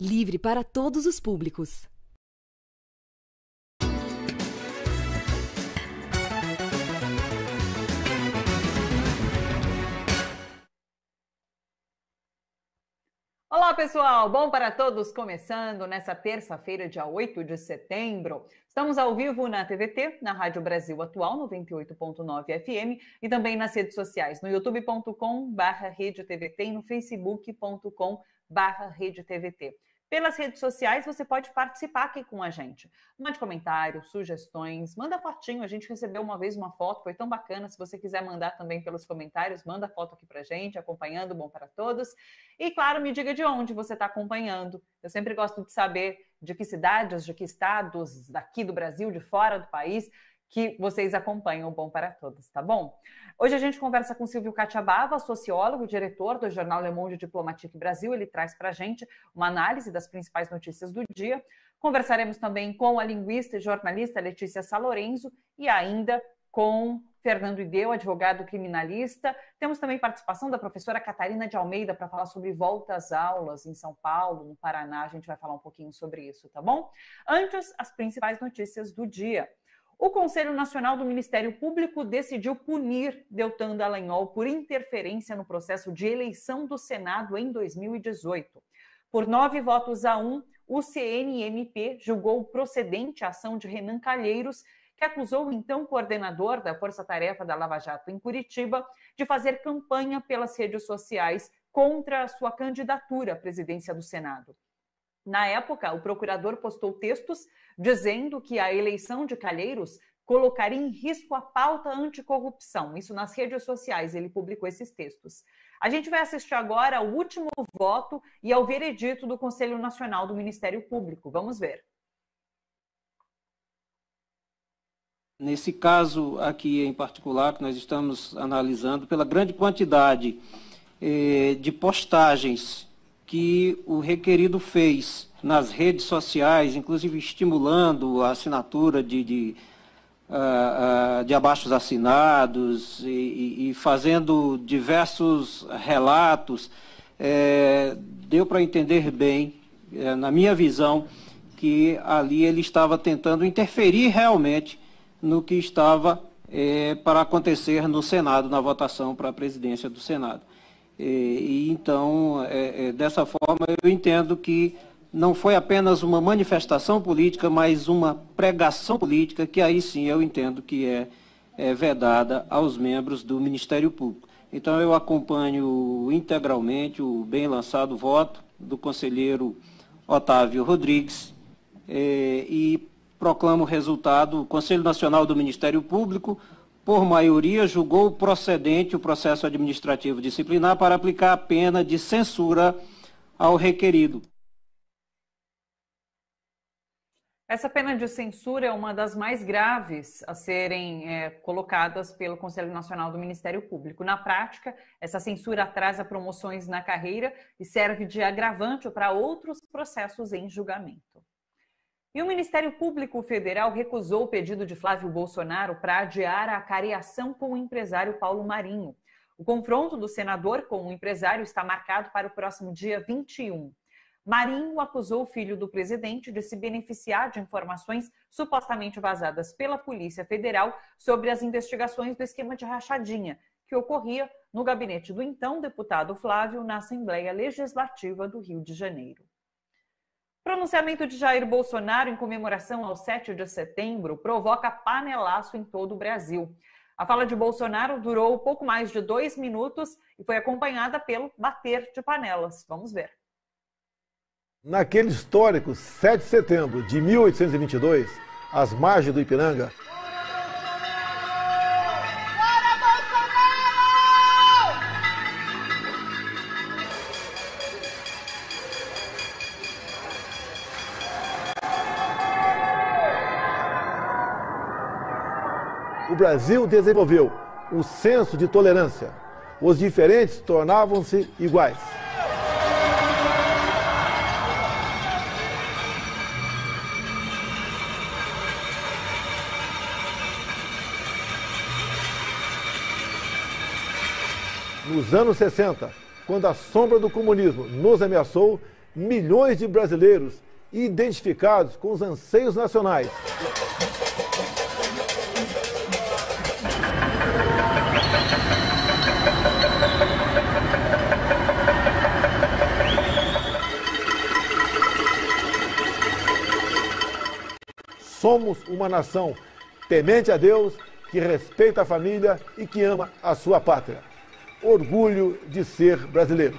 livre para todos os públicos. Olá, pessoal! Bom para todos, começando nessa terça-feira, dia 8 de setembro. Estamos ao vivo na TVT, na Rádio Brasil Atual, 98.9 FM, e também nas redes sociais, no youtube.com/barra e no facebook.com/barra pelas redes sociais, você pode participar aqui com a gente. Mande comentários, sugestões, manda fotinho. A gente recebeu uma vez uma foto, foi tão bacana. Se você quiser mandar também pelos comentários, manda foto aqui pra gente, acompanhando Bom para Todos. E claro, me diga de onde você está acompanhando. Eu sempre gosto de saber de que cidades, de que estados, daqui do Brasil, de fora do país, que vocês acompanham o Bom para Todos, tá bom? Hoje a gente conversa com Silvio Catiabava, sociólogo, diretor do jornal Le Monde Diplomatique Brasil. Ele traz para a gente uma análise das principais notícias do dia. Conversaremos também com a linguista e jornalista Letícia Salorenzo e ainda com Fernando Ideu, advogado criminalista. Temos também participação da professora Catarina de Almeida para falar sobre volta às aulas em São Paulo, no Paraná. A gente vai falar um pouquinho sobre isso, tá bom? Antes, as principais notícias do dia. O Conselho Nacional do Ministério Público decidiu punir Deltan Dallagnol por interferência no processo de eleição do Senado em 2018. Por nove votos a um, o CNMP julgou procedente a ação de Renan Calheiros, que acusou o então coordenador da Força Tarefa da Lava Jato em Curitiba de fazer campanha pelas redes sociais contra a sua candidatura à presidência do Senado. Na época, o procurador postou textos dizendo que a eleição de Calheiros colocaria em risco a pauta anticorrupção. Isso nas redes sociais, ele publicou esses textos. A gente vai assistir agora ao último voto e ao veredito do Conselho Nacional do Ministério Público. Vamos ver. Nesse caso aqui em particular, que nós estamos analisando, pela grande quantidade eh, de postagens que o requerido fez nas redes sociais, inclusive estimulando a assinatura de, de, uh, uh, de abaixos assinados e, e, fazendo diversos relatos, é, deu para entender bem, é, na minha visão, que ali ele estava tentando interferir realmente no que estava é, para acontecer no Senado, na votação para a presidência do Senado. E, e então, é, é, dessa forma, eu entendo que não foi apenas uma manifestação política, mas uma pregação política, que aí sim eu entendo que é, é vedada aos membros do Ministério Público. Então, eu acompanho integralmente o bem lançado voto do conselheiro Otávio Rodrigues é, e proclamo o resultado: o Conselho Nacional do Ministério Público por maioria, julgou procedente o processo administrativo disciplinar para aplicar a pena de censura ao requerido. Essa pena de censura é uma das mais graves a serem é, colocadas pelo Conselho Nacional do Ministério Público. Na prática, essa censura atrasa promoções na carreira e serve de agravante para outros processos em julgamento. E o Ministério Público Federal recusou o pedido de Flávio Bolsonaro para adiar a cariação com o empresário Paulo Marinho. O confronto do senador com o empresário está marcado para o próximo dia 21. Marinho acusou o filho do presidente de se beneficiar de informações supostamente vazadas pela Polícia Federal sobre as investigações do esquema de rachadinha que ocorria no gabinete do então deputado Flávio na Assembleia Legislativa do Rio de Janeiro. Pronunciamento de Jair Bolsonaro em comemoração ao 7 de setembro provoca panelaço em todo o Brasil. A fala de Bolsonaro durou pouco mais de dois minutos e foi acompanhada pelo bater de panelas. Vamos ver. Naquele histórico 7 de setembro de 1822, às margens do Ipiranga, Brasil desenvolveu um senso de tolerância. Os diferentes tornavam-se iguais. Nos anos 60, quando a sombra do comunismo nos ameaçou, milhões de brasileiros identificados com os anseios nacionais. Somos uma nação temente a Deus, que respeita a família e que ama a sua pátria. Orgulho de ser brasileiro.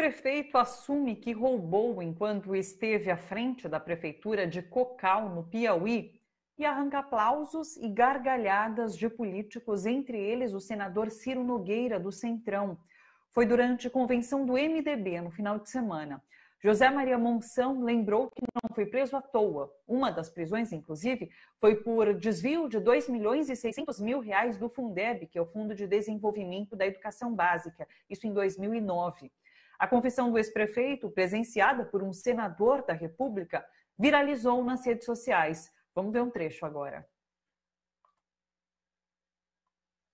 Ex-prefeito assume que roubou enquanto esteve à frente da prefeitura de Cocal, no Piauí, e arranca aplausos e gargalhadas de políticos, entre eles o senador Ciro Nogueira, do Centrão. Foi durante convenção do MDB no final de semana. José Maria Monção lembrou que não foi preso à toa. Uma das prisões, inclusive, foi por desvio de 2 milhões e 600 mil reais do Fundeb, que é o Fundo de Desenvolvimento da Educação Básica, isso em 2009. A confissão do ex-prefeito, presenciada por um senador da República, viralizou nas redes sociais. Vamos ver um trecho agora.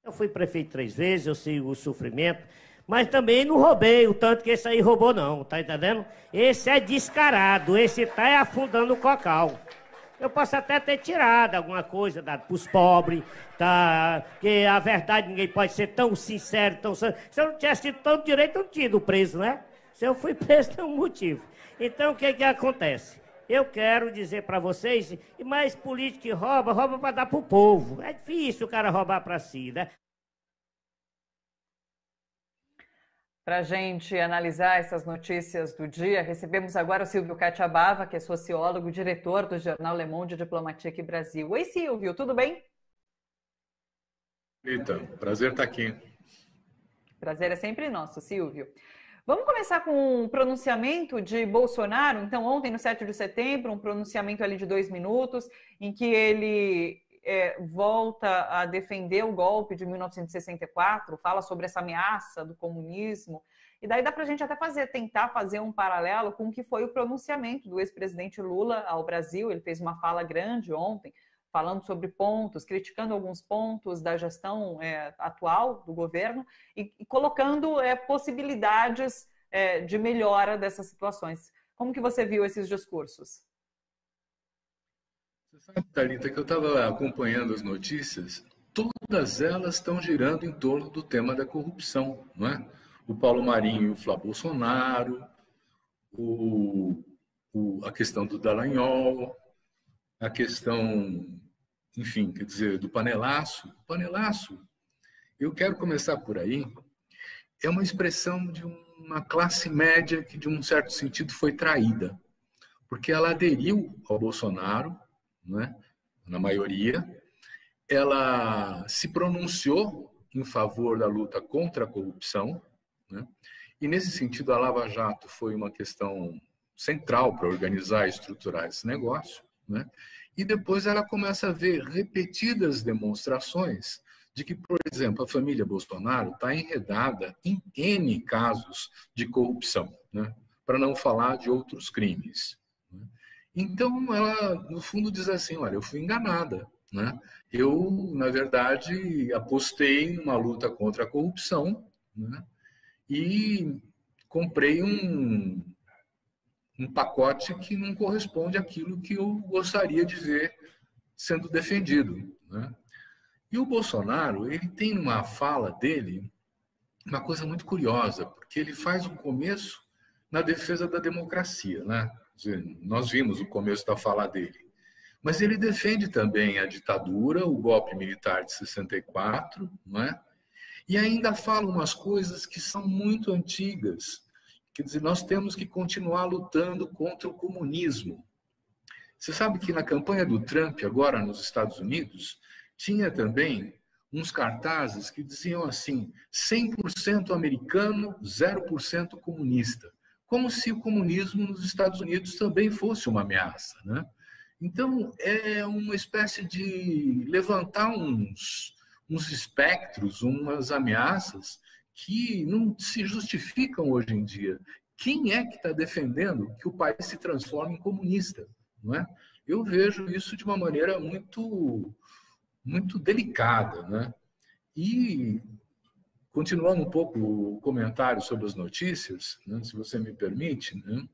Eu fui prefeito três vezes, eu sei o sofrimento, mas também não roubei o tanto que esse aí roubou, não, tá entendendo? Esse é descarado, esse tá afundando o cocal. Eu posso até ter tirado alguma coisa dado para os pobres, tá? Que a verdade ninguém pode ser tão sincero, tão Se eu não tivesse tido tanto direito, eu não tinha ido preso, né? Se eu fui preso, tem um motivo. Então, o que que acontece? Eu quero dizer para vocês, mas político que rouba, rouba para dar para o povo. É difícil o cara roubar para si, né? Para a gente analisar essas notícias do dia, recebemos agora o Silvio Catiabava, que é sociólogo, diretor do jornal Le Monde Diplomatique Brasil. Oi, Silvio, tudo bem? Rita, prazer estar aqui. Prazer é sempre nosso, Silvio. Vamos começar com um pronunciamento de Bolsonaro. Então, ontem, no 7 de setembro, um pronunciamento ali de dois minutos, em que ele é, volta a defender o golpe de 1964, fala sobre essa ameaça do comunismo. E daí dá para a gente até fazer, tentar fazer um paralelo com o que foi o pronunciamento do ex-presidente Lula ao Brasil. Ele fez uma fala grande ontem, falando sobre pontos, criticando alguns pontos da gestão é, atual do governo e, e colocando é, possibilidades é, de melhora dessas situações. Como que você viu esses discursos? Você sabe, Thalita, que eu estava acompanhando as notícias, todas elas estão girando em torno do tema da corrupção, não é? O Paulo Marinho e o Flávio Bolsonaro, o, o, a questão do Dallagnol, a questão, enfim, quer dizer, do panelaço. Panelaço, eu quero começar por aí, é uma expressão de uma classe média que, de um certo sentido, foi traída, porque ela aderiu ao Bolsonaro, né, na maioria, ela se pronunciou em favor da luta contra a corrupção, né, e nesse sentido a Lava Jato foi uma questão central para organizar e estruturar esse negócio, né, e depois ela começa a ver repetidas demonstrações de que, por exemplo, a família Bolsonaro está enredada em N casos de corrupção, né, para não falar de outros crimes. Então, ela, no fundo, diz assim: olha, eu fui enganada. Né? Eu, na verdade, apostei numa luta contra a corrupção né? e comprei um, um pacote que não corresponde àquilo que eu gostaria de ver sendo defendido. Né? E o Bolsonaro, ele tem uma fala dele uma coisa muito curiosa, porque ele faz um começo na defesa da democracia, né? Nós vimos o começo da fala dele. Mas ele defende também a ditadura, o golpe militar de 64, não é? E ainda fala umas coisas que são muito antigas. Quer dizer, nós temos que continuar lutando contra o comunismo. Você sabe que na campanha do Trump, agora nos Estados Unidos, tinha também uns cartazes que diziam assim: 100% americano, 0% comunista como se o comunismo nos Estados Unidos também fosse uma ameaça. Né? Então, é uma espécie de levantar uns, uns espectros, umas ameaças que não se justificam hoje em dia. Quem é que está defendendo que o país se transforme em comunista? Não é? Eu vejo isso de uma maneira muito, muito delicada. Né? E, continuando um pouco o comentário sobre as notícias, né, se você me permite, né?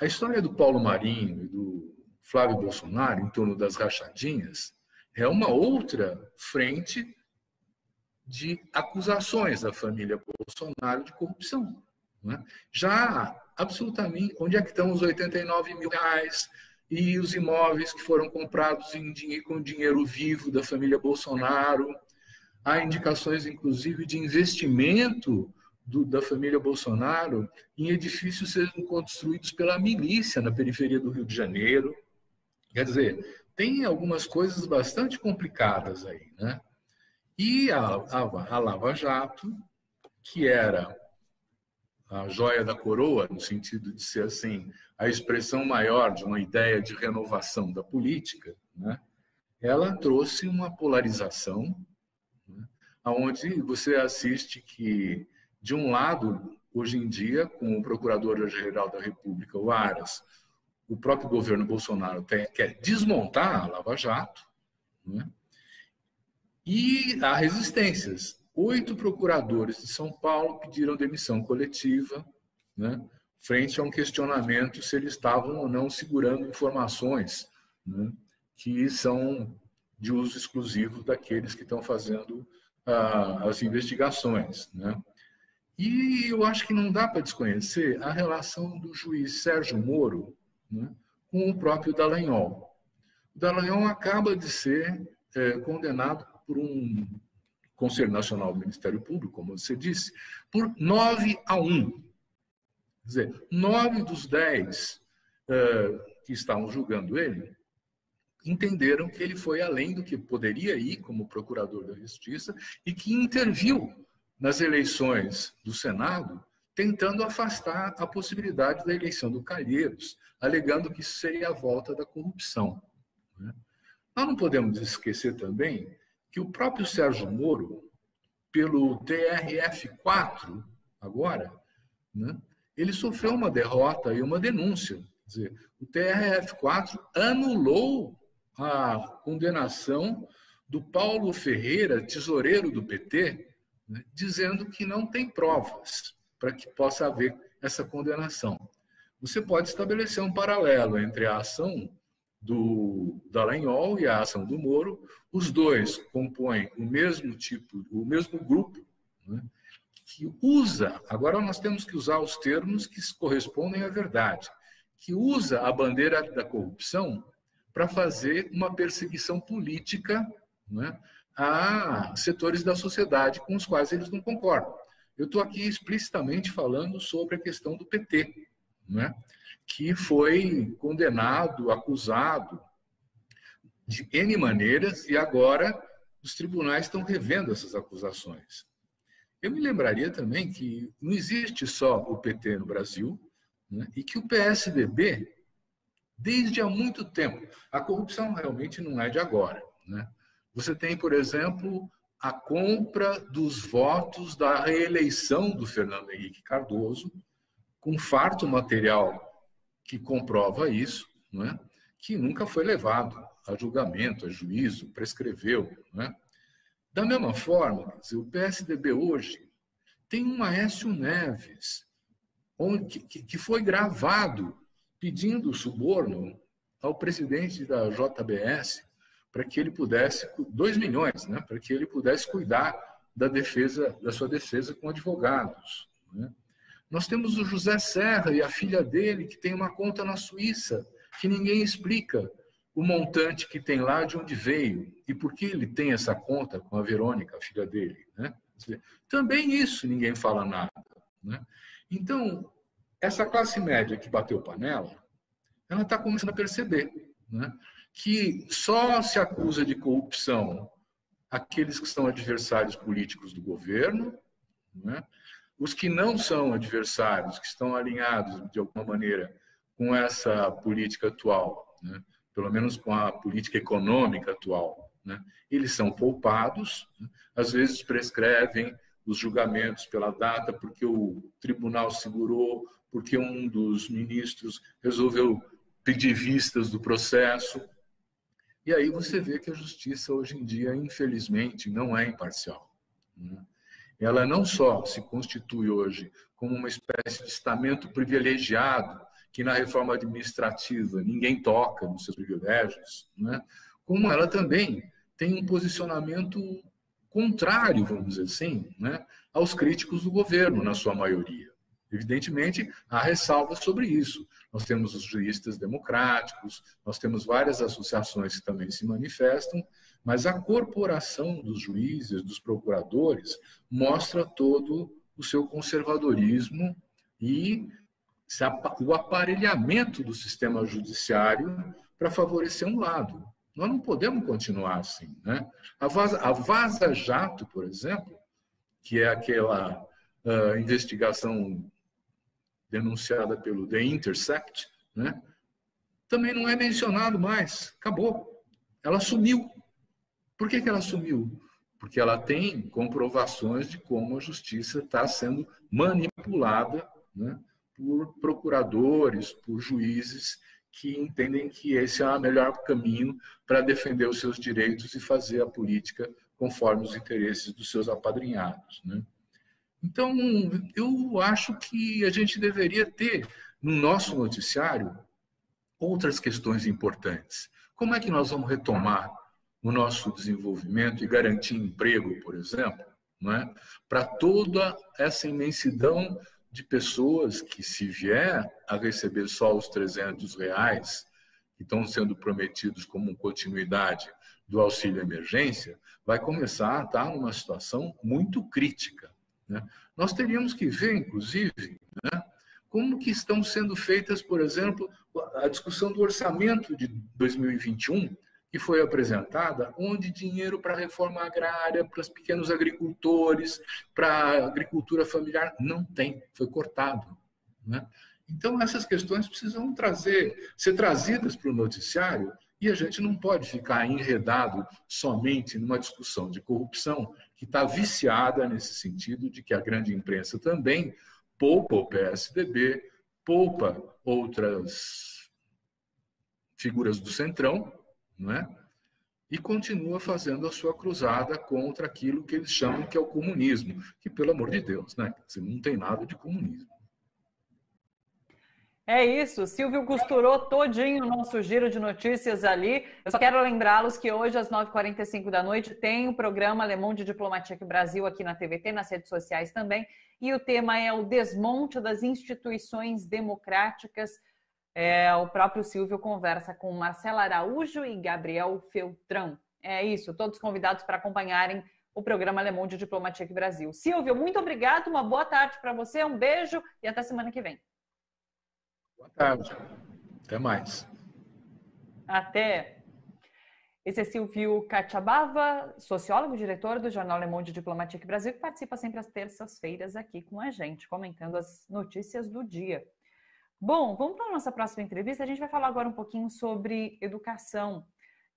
a história do Paulo Marinho e do Flávio Bolsonaro em torno das rachadinhas é uma outra frente de acusações da família Bolsonaro de corrupção. Né? Já absolutamente, onde é que estão os 89 mil reais e os imóveis que foram comprados em com dinheiro vivo da família Bolsonaro? Há indicações, inclusive, de investimento do, da família Bolsonaro em edifícios sendo construídos pela milícia na periferia do Rio de Janeiro. Quer dizer, tem algumas coisas bastante complicadas aí, né? E a, a, a Lava Jato, que era a joia da coroa, no sentido de ser assim, a expressão maior de uma ideia de renovação da política, né? ela trouxe uma polarização, né? onde você assiste que, de um lado, hoje em dia, com o Procurador-Geral da República, o Aras, o próprio governo Bolsonaro quer desmontar a Lava Jato, né? e há resistências. Oito procuradores de São Paulo pediram demissão coletiva, né? frente a um questionamento se eles estavam ou não segurando informações né? que são de uso exclusivo daqueles que estão fazendo as investigações. Né? E eu acho que não dá para desconhecer a relação do juiz Sérgio Moro né, com o próprio Dallagnol. O Dallagnol acaba de ser é, condenado por um Conselho Nacional do Ministério Público, como você disse, por 9 a 1. Quer dizer, nove dos dez é, que estavam julgando ele entenderam que ele foi além do que poderia ir como procurador da Justiça e que interviu nas eleições do Senado tentando afastar a possibilidade da eleição do Calheiros, alegando que seria a volta da corrupção. Né? Nós não podemos esquecer também que o próprio Sérgio Moro, pelo TRF4, agora, né, ele sofreu uma derrota e uma denúncia. Quer dizer, o TRF4 anulou a condenação do Paulo Ferreira, tesoureiro do PT, né, dizendo que não tem provas para que possa haver essa condenação. Você pode estabelecer um paralelo entre a ação do Dallagnol e a ação do Moro. Os dois compõem o mesmo tipo, o mesmo grupo, né, que usa, agora nós temos que usar os termos que correspondem à verdade, que usa a bandeira da corrupção para fazer uma perseguição política né, a setores da sociedade com os quais eles não concordam. Eu estou aqui explicitamente falando sobre a questão do PT, né? que foi condenado, acusado de N maneiras e agora os tribunais estão revendo essas acusações. Eu me lembraria também que não existe só o PT no Brasil né? e que o PSDB, desde há muito tempo, a corrupção realmente não é de agora. Né? Você tem, por exemplo, a compra dos votos da reeleição do Fernando Henrique Cardoso, com farto material que comprova isso, é? que nunca foi levado a julgamento, a juízo, prescreveu. é? Da mesma forma, o PSDB hoje tem um Aécio Neves, que foi gravado pedindo suborno ao presidente da JBS para que ele pudesse, 2 milhões, né, para que ele pudesse cuidar da defesa, da sua defesa com advogados. Né? Nós temos o José Serra e a filha dele, que tem uma conta na Suíça, que ninguém explica o montante que tem lá, de onde veio, e por que ele tem essa conta com a Verônica, a filha dele. Né? Também isso ninguém fala nada. Né? Então, essa classe média que bateu panela, ela está começando a perceber. Né? que só se acusa de corrupção aqueles que são adversários políticos do governo, né? os que não são adversários, que estão alinhados de alguma maneira com essa política atual, né? pelo menos com a política econômica atual, né? eles são poupados, né? às vezes prescrevem os julgamentos pela data, porque o tribunal segurou, porque um dos ministros resolveu pedir vistas do processo. E aí você vê que a justiça hoje em dia, infelizmente, não é imparcial. Né? Ela não só se constitui hoje como uma espécie de estamento privilegiado, que na reforma administrativa ninguém toca nos seus privilégios, né? como ela também tem um posicionamento contrário, vamos dizer assim, né, aos críticos do governo, na sua maioria. Evidentemente, há ressalvas sobre isso. Nós temos os juristas democráticos, nós temos várias associações que também se manifestam, mas a corporação dos juízes, dos procuradores, mostra todo o seu conservadorismo e o aparelhamento do sistema judiciário para favorecer um lado. Nós não podemos continuar assim. Né? A, vaza, a Vaza Jato, por exemplo, que é aquela uh, investigação denunciada pelo The Intercept, né? também não é mencionado mais. Acabou. Ela sumiu. Por que, que ela sumiu? Porque ela tem comprovações de como a justiça está sendo manipulada né, por procuradores, por juízes que entendem que esse é o melhor caminho para defender os seus direitos e fazer a política conforme os interesses dos seus apadrinhados. Né? Então, eu acho que a gente deveria ter no nosso noticiário outras questões importantes. Como é que nós vamos retomar o nosso desenvolvimento e garantir emprego, por exemplo, é? para toda essa imensidão de pessoas que, se vier a receber só os 300 reais, que estão sendo prometidos como continuidade do auxílio emergência, vai começar a estar numa situação muito crítica. Né? Nós teríamos que ver, inclusive, né, como que estão sendo feitas, por exemplo, a discussão do orçamento de 2021, que foi apresentada, onde dinheiro para reforma agrária, para os pequenos agricultores, para agricultura familiar, não tem, foi cortado. Né? Então, essas questões precisam trazer, ser trazidas para o noticiário e a gente não pode ficar enredado somente numa discussão de corrupção que está viciada nesse sentido de que a grande imprensa também poupa o PSDB, poupa outras figuras do Centrão, não é? E continua fazendo a sua cruzada contra aquilo que eles chamam que é o comunismo, que pelo amor de Deus, né? Não tem nada de comunismo. É isso, Silvio costurou todinho o nosso giro de notícias ali. Eu só quero lembrá-los que hoje, às 9h45 da noite, tem o programa Alemão de Diplomatique Brasil aqui na TVT, nas redes sociais também. E o tema é o desmonte das instituições democráticas é, o próprio Silvio conversa com Marcela Araújo e Gabriel Feltrão. É isso, todos convidados para acompanharem o programa Alemão de Diplomatique Brasil. Silvio, muito obrigado, uma boa tarde para você, um beijo e até semana que vem. Boa tarde, até mais. Até. Esse é Silvio Cachabava, sociólogo, diretor do Jornal Le Monde Diplomatique Brasil, que participa sempre às terças-feiras aqui com a gente, comentando as notícias do dia. Bom, vamos para a nossa próxima entrevista. A gente vai falar agora um pouquinho sobre educação.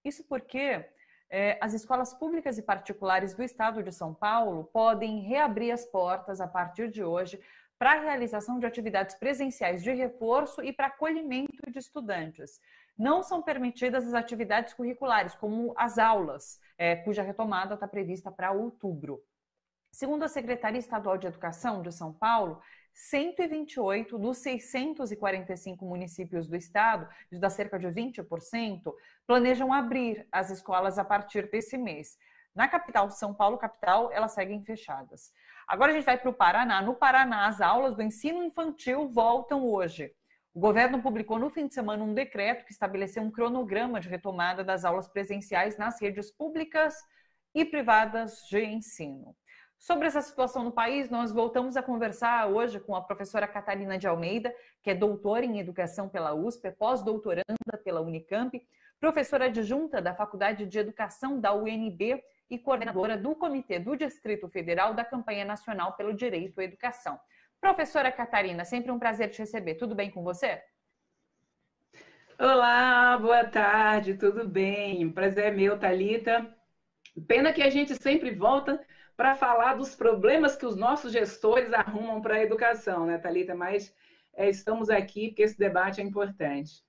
Isso porque é, as escolas públicas e particulares do estado de São Paulo podem reabrir as portas a partir de hoje para a realização de atividades presenciais de reforço e para acolhimento de estudantes. Não são permitidas as atividades curriculares, como as aulas, é, cuja retomada está prevista para outubro. Segundo a Secretaria Estadual de Educação de São Paulo, 128 dos 645 municípios do estado, de dá cerca de 20%, planejam abrir as escolas a partir desse mês. Na capital, São Paulo, capital, elas seguem fechadas. Agora a gente vai para o Paraná. No Paraná, as aulas do ensino infantil voltam hoje. O governo publicou no fim de semana um decreto que estabeleceu um cronograma de retomada das aulas presenciais nas redes públicas e privadas de ensino. Sobre essa situação no país, nós voltamos a conversar hoje com a professora Catarina de Almeida, que é doutora em educação pela USP, pós-doutoranda pela Unicamp, professora adjunta da Faculdade de Educação da UNB e coordenadora do Comitê do Distrito Federal da Campanha Nacional pelo Direito à Educação. Professora Catarina, sempre um prazer te receber. Tudo bem com você? Olá, boa tarde, tudo bem? Prazer é meu, Talita. Pena que a gente sempre volta para falar dos problemas que os nossos gestores arrumam para a educação, né, Thalita? Mas é, estamos aqui porque esse debate é importante.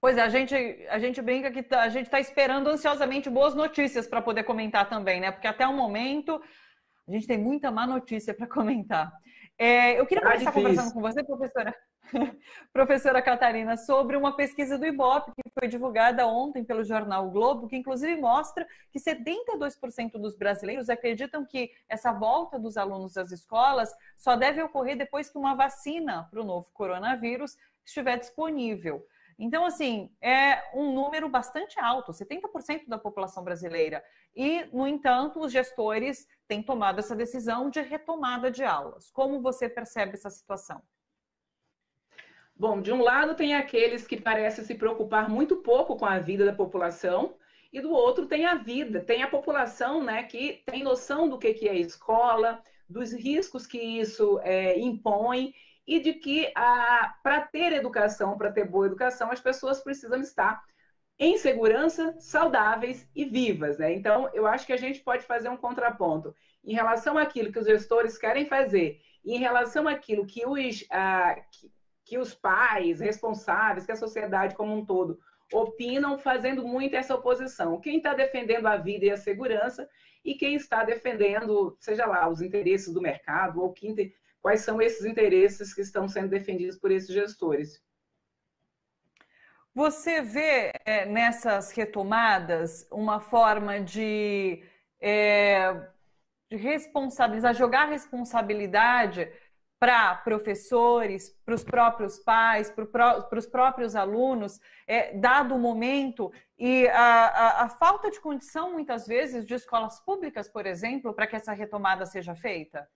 Pois é, a gente, a gente brinca que tá, a gente está esperando ansiosamente boas notícias para poder comentar também, né? Porque até o momento a gente tem muita má notícia para comentar. É, eu queria tá começar conversando com você, professora, professora Catarina, sobre uma pesquisa do IBOP que foi divulgada ontem pelo jornal o Globo, que inclusive mostra que 72% dos brasileiros acreditam que essa volta dos alunos às escolas só deve ocorrer depois que uma vacina para o novo coronavírus estiver disponível. Então, assim, é um número bastante alto, 70% da população brasileira. E, no entanto, os gestores têm tomado essa decisão de retomada de aulas. Como você percebe essa situação? Bom, de um lado tem aqueles que parecem se preocupar muito pouco com a vida da população, e do outro tem a vida, tem a população né, que tem noção do que, que é escola, dos riscos que isso é, impõe e de que para ter educação, para ter boa educação, as pessoas precisam estar em segurança, saudáveis e vivas. Né? Então, eu acho que a gente pode fazer um contraponto em relação àquilo que os gestores querem fazer, em relação àquilo que os, ah, que, que os pais responsáveis, que a sociedade como um todo opinam, fazendo muito essa oposição. Quem está defendendo a vida e a segurança e quem está defendendo, seja lá, os interesses do mercado ou quem, quais são esses interesses que estão sendo defendidos por esses gestores. Você vê é, nessas retomadas uma forma de, é, de responsabilizar, jogar responsabilidade para professores, para os próprios pais, para os próprios alunos, é, dado o momento e a, a, a falta de condição, muitas vezes, de escolas públicas, por exemplo, para que essa retomada seja feita?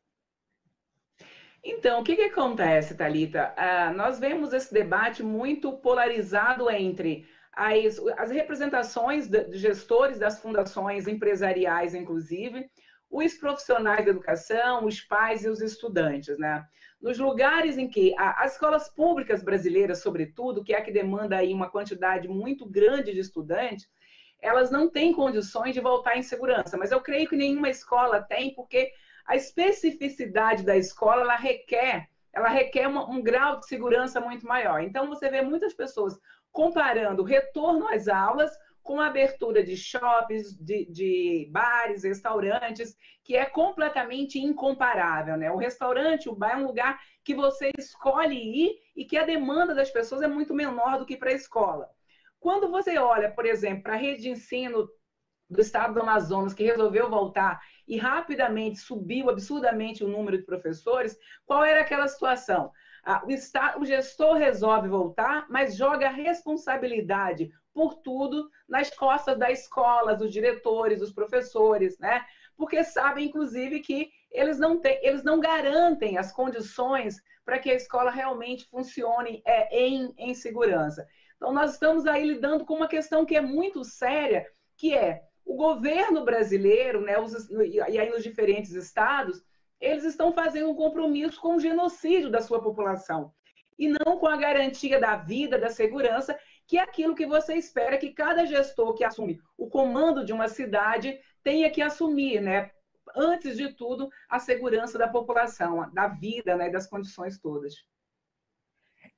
Então, o que, que acontece, Thalita? Ah, nós vemos esse debate muito polarizado entre as, as representações de, gestores das fundações empresariais, inclusive, os profissionais da educação, os pais e os estudantes, né? Nos lugares em que as escolas públicas brasileiras, sobretudo, que é a que demanda aí uma quantidade muito grande de estudantes, elas não têm condições de voltar em segurança. Mas eu creio que nenhuma escola tem, porque a especificidade da escola ela requer, ela requer uma, um grau de segurança muito maior. Então você vê muitas pessoas comparando o retorno às aulas com a abertura de shoppings, de, de, bares, restaurantes, que é completamente incomparável, né? O restaurante, o bar é um lugar que você escolhe ir e que a demanda das pessoas é muito menor do que para a escola. Quando você olha, por exemplo, para a rede de ensino do estado do Amazonas, que resolveu voltar e rapidamente subiu absurdamente o número de professores, qual era aquela situação? O, estado, o gestor resolve voltar, mas joga a responsabilidade por tudo nas costas da escola, dos diretores, dos professores, né? Porque sabem, inclusive, que eles não, têm, eles não garantem as condições para que a escola realmente funcione é, em, em segurança. Então, nós estamos aí lidando com uma questão que é muito séria, que é o governo brasileiro, né, os, e aí nos diferentes estados, eles estão fazendo um compromisso com o genocídio da sua população e não com a garantia da vida, da segurança, que é aquilo que você espera que cada gestor que assume o comando de uma cidade tenha que assumir, né? Antes de tudo, a segurança da população, da vida, né, das condições todas.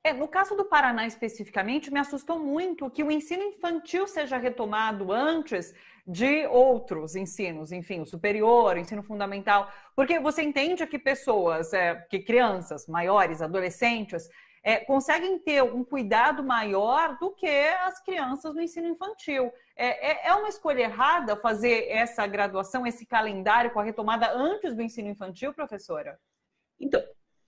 É, no caso do Paraná especificamente, me assustou muito que o ensino infantil seja retomado antes de outros ensinos, enfim, o superior, o ensino fundamental, porque você entende que pessoas, é, que crianças maiores, adolescentes, é, conseguem ter um cuidado maior do que as crianças no ensino infantil. É, é, é uma escolha errada fazer essa graduação, esse calendário com a retomada antes do ensino infantil, professora? Então,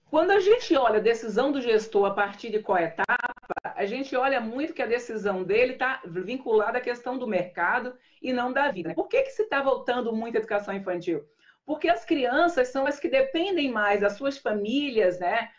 quando a gente olha a decisão do gestor a partir de qual etapa, a gente olha muito que a decisão dele está vinculada à questão do mercado e não da vida. Por que, que se está voltando muito a educação infantil? Porque as crianças são as que dependem mais das suas famílias, né?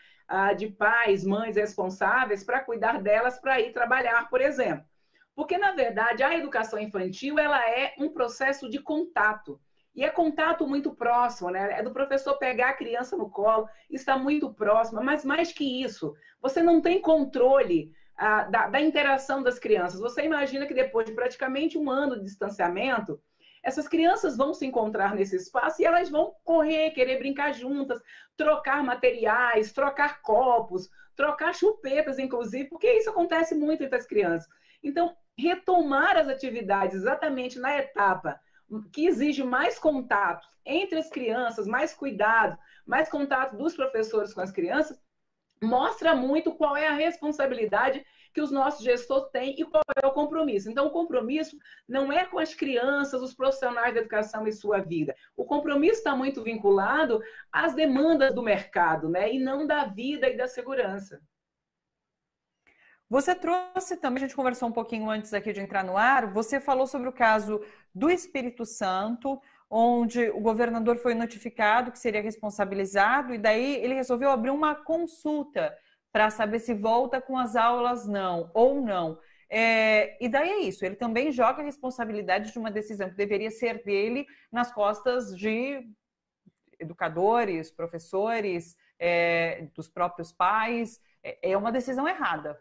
De pais, mães responsáveis para cuidar delas para ir trabalhar, por exemplo. Porque, na verdade, a educação infantil ela é um processo de contato. E é contato muito próximo, né? É do professor pegar a criança no colo, está muito próximo, mas mais que isso, você não tem controle ah, da, da, interação das crianças. Você imagina que depois de praticamente um ano de distanciamento, essas crianças vão se encontrar nesse espaço e elas vão correr, querer brincar juntas, trocar materiais, trocar copos, trocar chupetas, inclusive, porque isso acontece muito entre as crianças. Então, retomar as atividades exatamente na etapa que exige mais contato entre as crianças, mais cuidado, mais contato dos professores com as crianças, mostra muito qual é a responsabilidade que os nossos gestores têm e qual é o compromisso. Então, o compromisso não é com as crianças, os profissionais da educação e sua vida. O compromisso está muito vinculado às demandas do mercado, né? E não da vida e da segurança. Você trouxe também, a gente conversou um pouquinho antes aqui de entrar no ar, você falou sobre o caso do Espírito Santo, onde o governador foi notificado que seria responsabilizado, e daí ele resolveu abrir uma consulta para saber se volta com as aulas não ou não. É, e daí é isso, ele também joga a responsabilidade de uma decisão que deveria ser dele nas costas de educadores, professores, é, dos próprios pais. É, é uma decisão errada.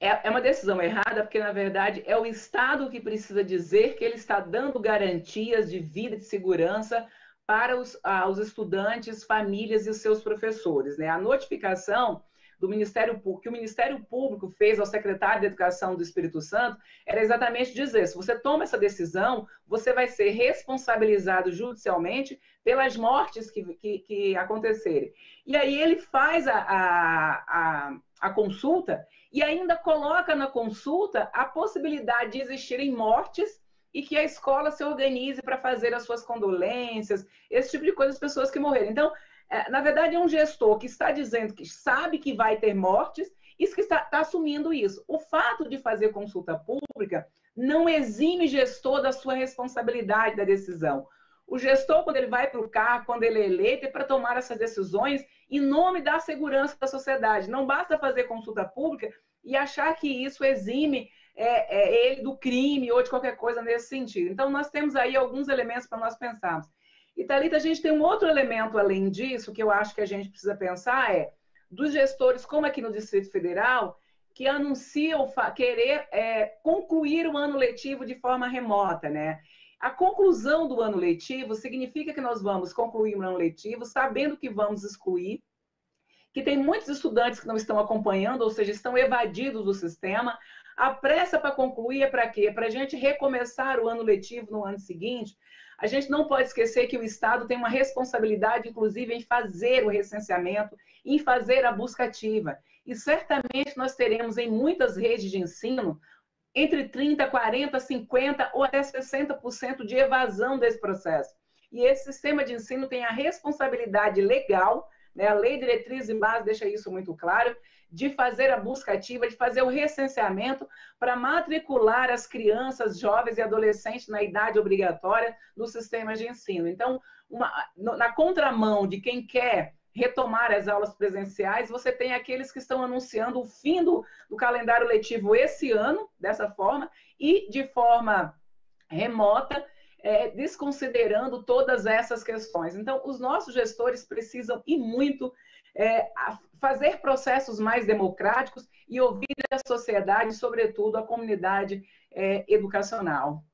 É, é uma decisão errada, porque, na verdade, é o Estado que precisa dizer que ele está dando garantias de vida e de segurança para os, ah, os estudantes, famílias e seus professores. Né? A notificação do Ministério Público, que o Ministério Público fez ao secretário de Educação do Espírito Santo, era exatamente dizer: se você toma essa decisão, você vai ser responsabilizado judicialmente pelas mortes que, que, que acontecerem. E aí ele faz a, a, a, a consulta e ainda coloca na consulta a possibilidade de existirem mortes e que a escola se organize para fazer as suas condolências, esse tipo de coisa, as pessoas que morreram. Então, é, na verdade, é um gestor que está dizendo que sabe que vai ter mortes e que está, está assumindo isso. O fato de fazer consulta pública não exime gestor da sua responsabilidade da decisão. O gestor, quando ele vai para o carro, quando ele é eleito, é para tomar essas decisões em nome da segurança da sociedade. Não basta fazer consulta pública e achar que isso exime é, é, ele do crime ou de qualquer coisa nesse sentido. Então, nós temos aí alguns elementos para nós pensarmos. E, Thalita, a gente tem um outro elemento além disso que eu acho que a gente precisa pensar é dos gestores, como aqui no Distrito Federal, que anunciam querer é, concluir o ano letivo de forma remota, né? A conclusão do ano letivo significa que nós vamos concluir o ano letivo sabendo que vamos excluir, que tem muitos estudantes que não estão acompanhando, ou seja, estão evadidos do sistema. A pressa para concluir é para quê? Para a gente recomeçar o ano letivo no ano seguinte. A gente não pode esquecer que o Estado tem uma responsabilidade, inclusive, em fazer o recenseamento, em fazer a busca ativa. E certamente nós teremos em muitas redes de ensino entre 30%, 40%, 50% ou até 60% de evasão desse processo. E esse sistema de ensino tem a responsabilidade legal, né, a Lei Diretriz e Base deixa isso muito claro, de fazer a busca ativa, de fazer o recenseamento para matricular as crianças, jovens e adolescentes na idade obrigatória no sistema de ensino. Então, uma, na contramão de quem quer retomar as aulas presenciais, você tem aqueles que estão anunciando o fim do, do calendário letivo esse ano, dessa forma, e de forma remota, é, desconsiderando todas essas questões. Então, os nossos gestores precisam e muito é, fazer processos mais democráticos e ouvir a sociedade, sobretudo a comunidade é, educacional.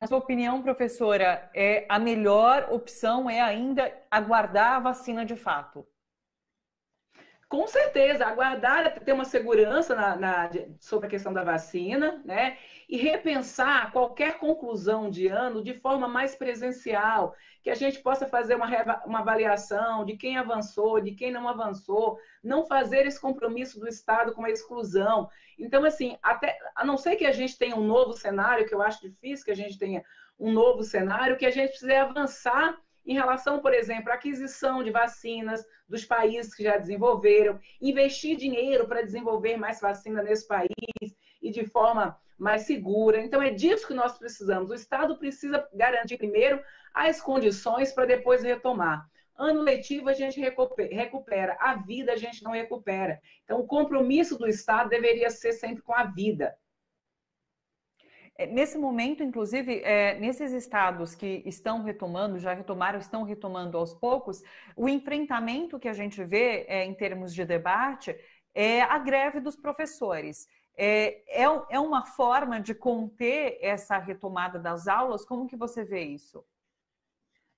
Na sua opinião, professora, é, a melhor opção é ainda aguardar a vacina de fato? Com certeza, aguardar ter uma segurança na, na, sobre a questão da vacina, né? E repensar qualquer conclusão de ano de forma mais presencial, que a gente possa fazer uma, uma avaliação de quem avançou, de quem não avançou, não fazer esse compromisso do Estado com a exclusão. Então, assim, até, a não ser que a gente tenha um novo cenário, que eu acho difícil que a gente tenha um novo cenário, que a gente precisa avançar em relação, por exemplo, à aquisição de vacinas dos países que já desenvolveram, investir dinheiro para desenvolver mais vacina nesse país e de forma mais segura. Então, é disso que nós precisamos. O Estado precisa garantir primeiro as condições para depois retomar. Ano letivo a gente recupera, a vida a gente não recupera. Então, o compromisso do Estado deveria ser sempre com a vida. É, nesse momento, inclusive, é, nesses estados que estão retomando, já retomaram, estão retomando aos poucos, o enfrentamento que a gente vê é, em termos de debate é a greve dos professores. É, é, é uma forma de conter essa retomada das aulas? Como que você vê isso?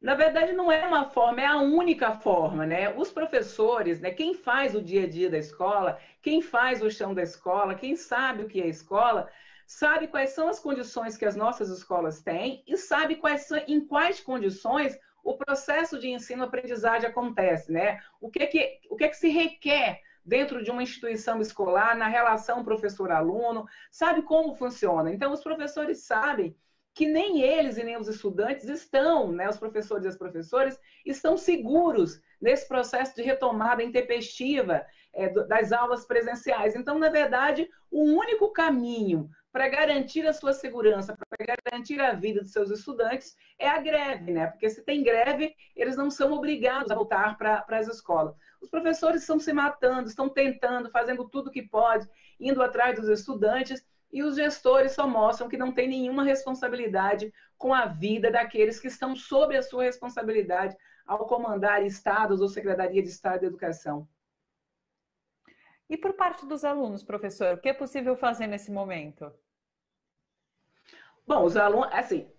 Na verdade, não é uma forma, é a única forma, né? Os professores, né? Quem faz o dia a dia da escola, quem faz o chão da escola, quem sabe o que é escola, sabe quais são as condições que as nossas escolas têm e sabe quais são, em quais condições o processo de ensino-aprendizagem acontece, né? O que é que, o que, é que se requer dentro de uma instituição escolar, na relação professor-aluno, sabe como funciona. Então, os professores sabem que nem eles e nem os estudantes estão, né, os professores e as professoras, estão seguros nesse processo de retomada intempestiva é, das aulas presenciais. Então, na verdade, o único caminho para garantir a sua segurança, para garantir a vida dos seus estudantes, é a greve, né? Porque se tem greve, eles não são obrigados a voltar para as escolas. Os professores estão se matando, estão tentando, fazendo tudo que pode, indo atrás dos estudantes, e os gestores só mostram que não tem nenhuma responsabilidade com a vida daqueles que estão sob a sua responsabilidade ao comandar estados ou Secretaria de Estado de Educação. E por parte dos alunos, professor, o que é possível fazer nesse momento? Bom, os alunos, assim,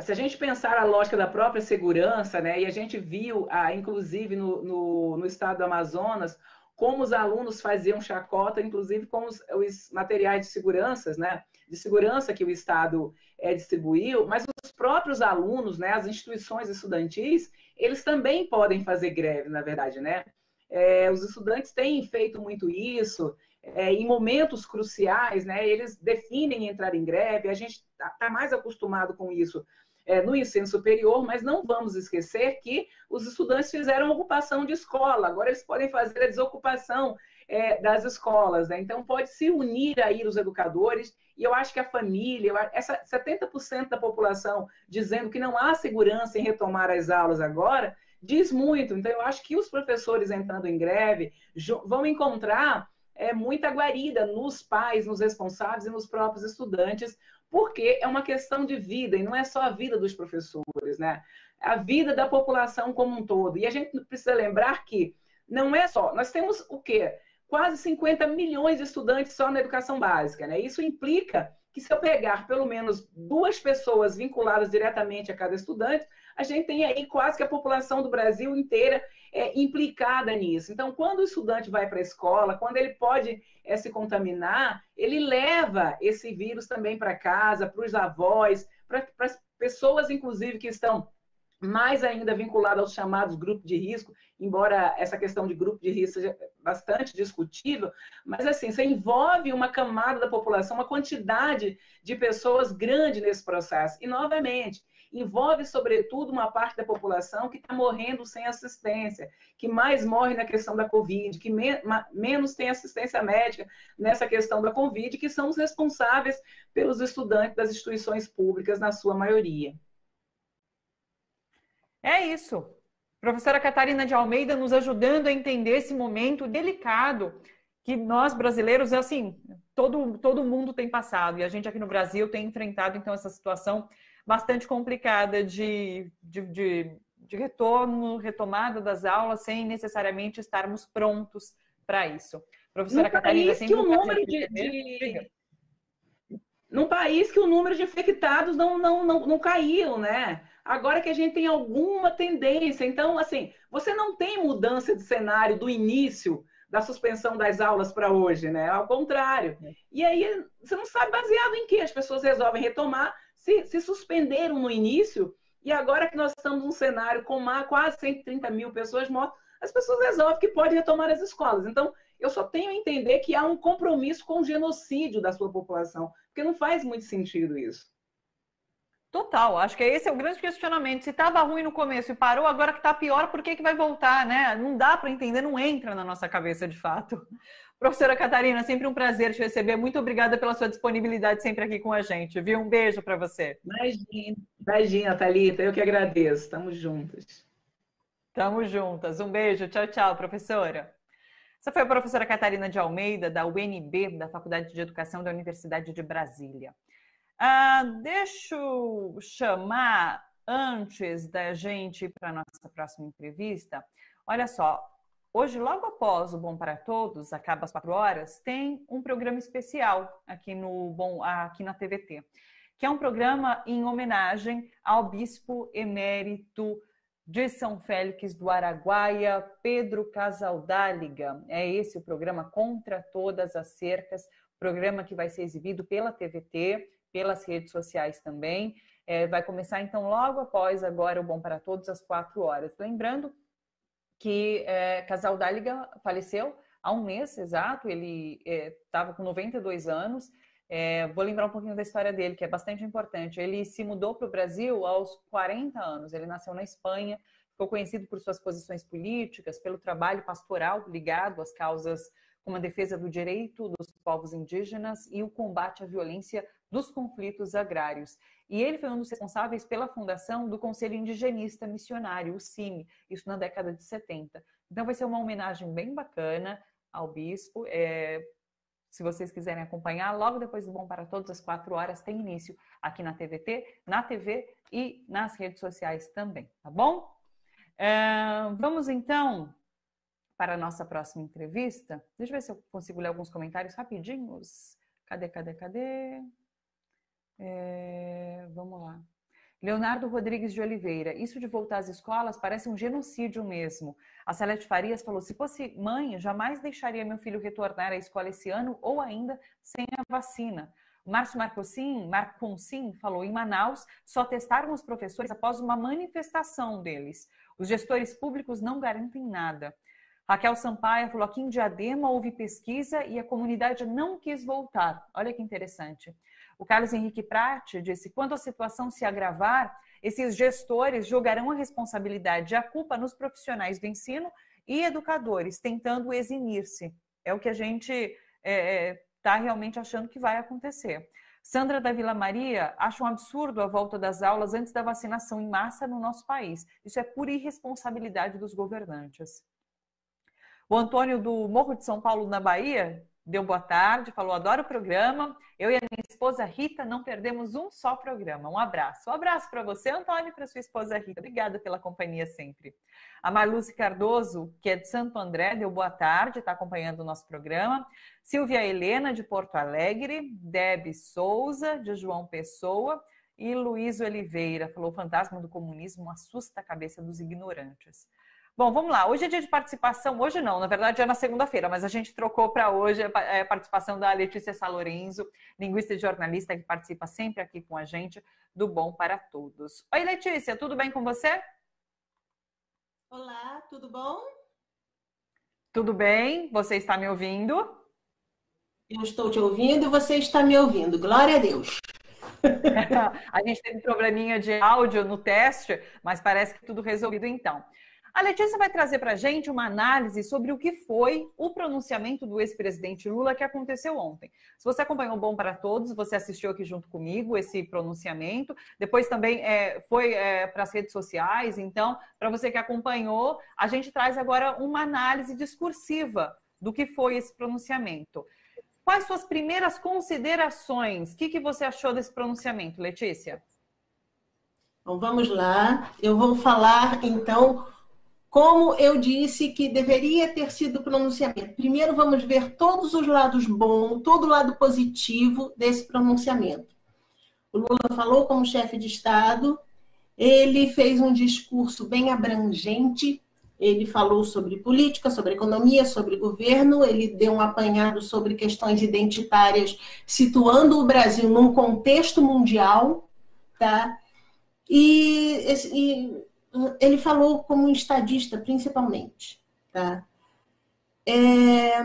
se a gente pensar a lógica da própria segurança, né, e a gente viu, ah, inclusive no, no, no, estado do Amazonas, como os alunos faziam chacota, inclusive com os, os materiais de segurança, né, de segurança que o estado é, distribuiu, mas os próprios alunos, né, as instituições estudantis, eles também podem fazer greve, na verdade, né? É, os estudantes têm feito muito isso, é, em momentos cruciais, né, eles definem entrar em greve, a gente está tá mais acostumado com isso é, no ensino superior, mas não vamos esquecer que os estudantes fizeram ocupação de escola, agora eles podem fazer a desocupação é, das escolas, né? então pode se unir aí os educadores, e eu acho que a família, essa 70% da população dizendo que não há segurança em retomar as aulas agora, diz muito. Então, eu acho que os professores entrando em greve vão encontrar é, muita guarida nos pais, nos responsáveis e nos próprios estudantes, porque é uma questão de vida, e não é só a vida dos professores, né? A vida da população como um todo. E a gente precisa lembrar que não é só, nós temos o quê? Quase 50 milhões de estudantes só na educação básica, né? Isso implica que se eu pegar pelo menos duas pessoas vinculadas diretamente a cada estudante, a gente tem aí quase que a população do Brasil inteira é, implicada nisso. Então, quando o estudante vai para a escola, quando ele pode é, se contaminar, ele leva esse vírus também para casa, para os avós, para as pessoas, inclusive, que estão mais ainda vinculado aos chamados grupos de risco, embora essa questão de grupo de risco seja bastante discutível, mas assim, você envolve uma camada da população, uma quantidade de pessoas grande nesse processo. E, novamente, envolve, sobretudo, uma parte da população que está morrendo sem assistência, que mais morre na questão da Covid, que me menos tem assistência médica nessa questão da Covid, que são os responsáveis pelos estudantes das instituições públicas, na sua maioria. É isso. Professora Catarina de Almeida nos ajudando a entender esse momento delicado que nós brasileiros, assim, todo, todo mundo tem passado e a gente aqui no Brasil tem enfrentado, então, essa situação bastante complicada de, de, de, de retorno, retomada das aulas, sem necessariamente estarmos prontos para isso. Professora Catarina, sempre que o número de, de... Num país que o número de infectados não, não, não, não caiu, né? agora que a gente tem alguma tendência. Então, assim, você não tem mudança de cenário do início da suspensão das aulas para hoje, né? Ao contrário. É. E aí, você não sabe baseado em que as pessoas resolvem retomar, se, se suspenderam no início, e agora que nós estamos num cenário com quase 130 mil pessoas mortas, as pessoas resolvem que pode retomar as escolas. Então, eu só tenho a entender que há um compromisso com o genocídio da sua população, porque não faz muito sentido isso. Total, acho que esse é o grande questionamento. Se estava ruim no começo e parou, agora que está pior, por que, que vai voltar, né? Não dá para entender, não entra na nossa cabeça de fato. Professora Catarina, sempre um prazer te receber. Muito obrigada pela sua disponibilidade sempre aqui com a gente, viu? Um beijo para você. Imagina, imagina, Thalita, eu que agradeço. Estamos juntas. Estamos juntas. Um beijo. Tchau, tchau, professora. Essa foi a professora Catarina de Almeida, da UNB, da Faculdade de Educação da Universidade de Brasília. Ah, deixa eu chamar, antes da gente ir para a nossa próxima entrevista, olha só, Hoje, logo após o Bom para Todos, acaba às quatro horas, tem um programa especial aqui no Bom, aqui na TVT, que é um programa em homenagem ao bispo emérito de São Félix do Araguaia, Pedro Casaldáliga. É esse o programa Contra Todas as Cercas, programa que vai ser exibido pela TVT, pelas redes sociais também. É, vai começar então logo após agora o Bom para Todos às quatro horas. Lembrando que é, Casal Dáliga faleceu há um mês exato, ele estava é, com 92 anos. É, vou lembrar um pouquinho da história dele, que é bastante importante. Ele se mudou para o Brasil aos 40 anos. Ele nasceu na Espanha, ficou conhecido por suas posições políticas, pelo trabalho pastoral ligado às causas como a defesa do direito dos povos indígenas e o combate à violência dos conflitos agrários. E ele foi um dos responsáveis pela fundação do Conselho Indigenista Missionário, o CIMI, isso na década de 70. Então vai ser uma homenagem bem bacana ao bispo. É, se vocês quiserem acompanhar, logo depois do Bom para Todos, às quatro horas, tem início aqui na TVT, na TV e nas redes sociais também, tá bom? É, vamos então para a nossa próxima entrevista. Deixa eu ver se eu consigo ler alguns comentários rapidinhos. Cadê, cadê, cadê? É, vamos lá. Leonardo Rodrigues de Oliveira, isso de voltar às escolas parece um genocídio mesmo. A Celeste Farias falou: se fosse mãe, jamais deixaria meu filho retornar à escola esse ano ou ainda sem a vacina. Márcio Marcosin, Marconsim falou: em Manaus, só testaram os professores após uma manifestação deles. Os gestores públicos não garantem nada. Raquel Sampaio falou: aqui em Diadema houve pesquisa e a comunidade não quis voltar. Olha que interessante. O Carlos Henrique Prati disse: quando a situação se agravar, esses gestores jogarão a responsabilidade e a culpa nos profissionais do ensino e educadores, tentando eximir-se. É o que a gente está é, é tá realmente achando que vai acontecer. Sandra da Vila Maria acha um absurdo a volta das aulas antes da vacinação em massa no nosso país. Isso é pura irresponsabilidade dos governantes. O Antônio do Morro de São Paulo, na Bahia, deu boa tarde, falou: adoro o programa. Eu e a minha esposa Rita não perdemos um só programa. Um abraço. Um abraço para você, Antônio, e para sua esposa Rita. Obrigada pela companhia sempre. A Marluce Cardoso, que é de Santo André, deu boa tarde, está acompanhando o nosso programa. Silvia Helena, de Porto Alegre. Deb Souza, de João Pessoa. E Luiz Oliveira, falou: o fantasma do comunismo assusta a cabeça dos ignorantes. Bom, vamos lá. Hoje é dia de participação. Hoje não, na verdade é na segunda-feira, mas a gente trocou para hoje a participação da Letícia Salorenzo, linguista e jornalista que participa sempre aqui com a gente do Bom para Todos. Oi, Letícia, tudo bem com você? Olá, tudo bom? Tudo bem? Você está me ouvindo? Eu estou te ouvindo e você está me ouvindo. Glória a Deus. a gente teve um probleminha de áudio no teste, mas parece que tudo resolvido então. A Letícia vai trazer para a gente uma análise sobre o que foi o pronunciamento do ex-presidente Lula que aconteceu ontem. Se você acompanhou Bom para Todos, você assistiu aqui junto comigo esse pronunciamento. Depois também é, foi é, para as redes sociais. Então, para você que acompanhou, a gente traz agora uma análise discursiva do que foi esse pronunciamento. Quais suas primeiras considerações? O que, que você achou desse pronunciamento, Letícia? Bom, vamos lá. Eu vou falar, então, como eu disse que deveria ter sido o pronunciamento. Primeiro vamos ver todos os lados bons, todo o lado positivo desse pronunciamento. O Lula falou como chefe de Estado, ele fez um discurso bem abrangente, ele falou sobre política, sobre economia, sobre governo, ele deu um apanhado sobre questões identitárias, situando o Brasil num contexto mundial, tá? E, e ele falou como um estadista, principalmente. Tá? É...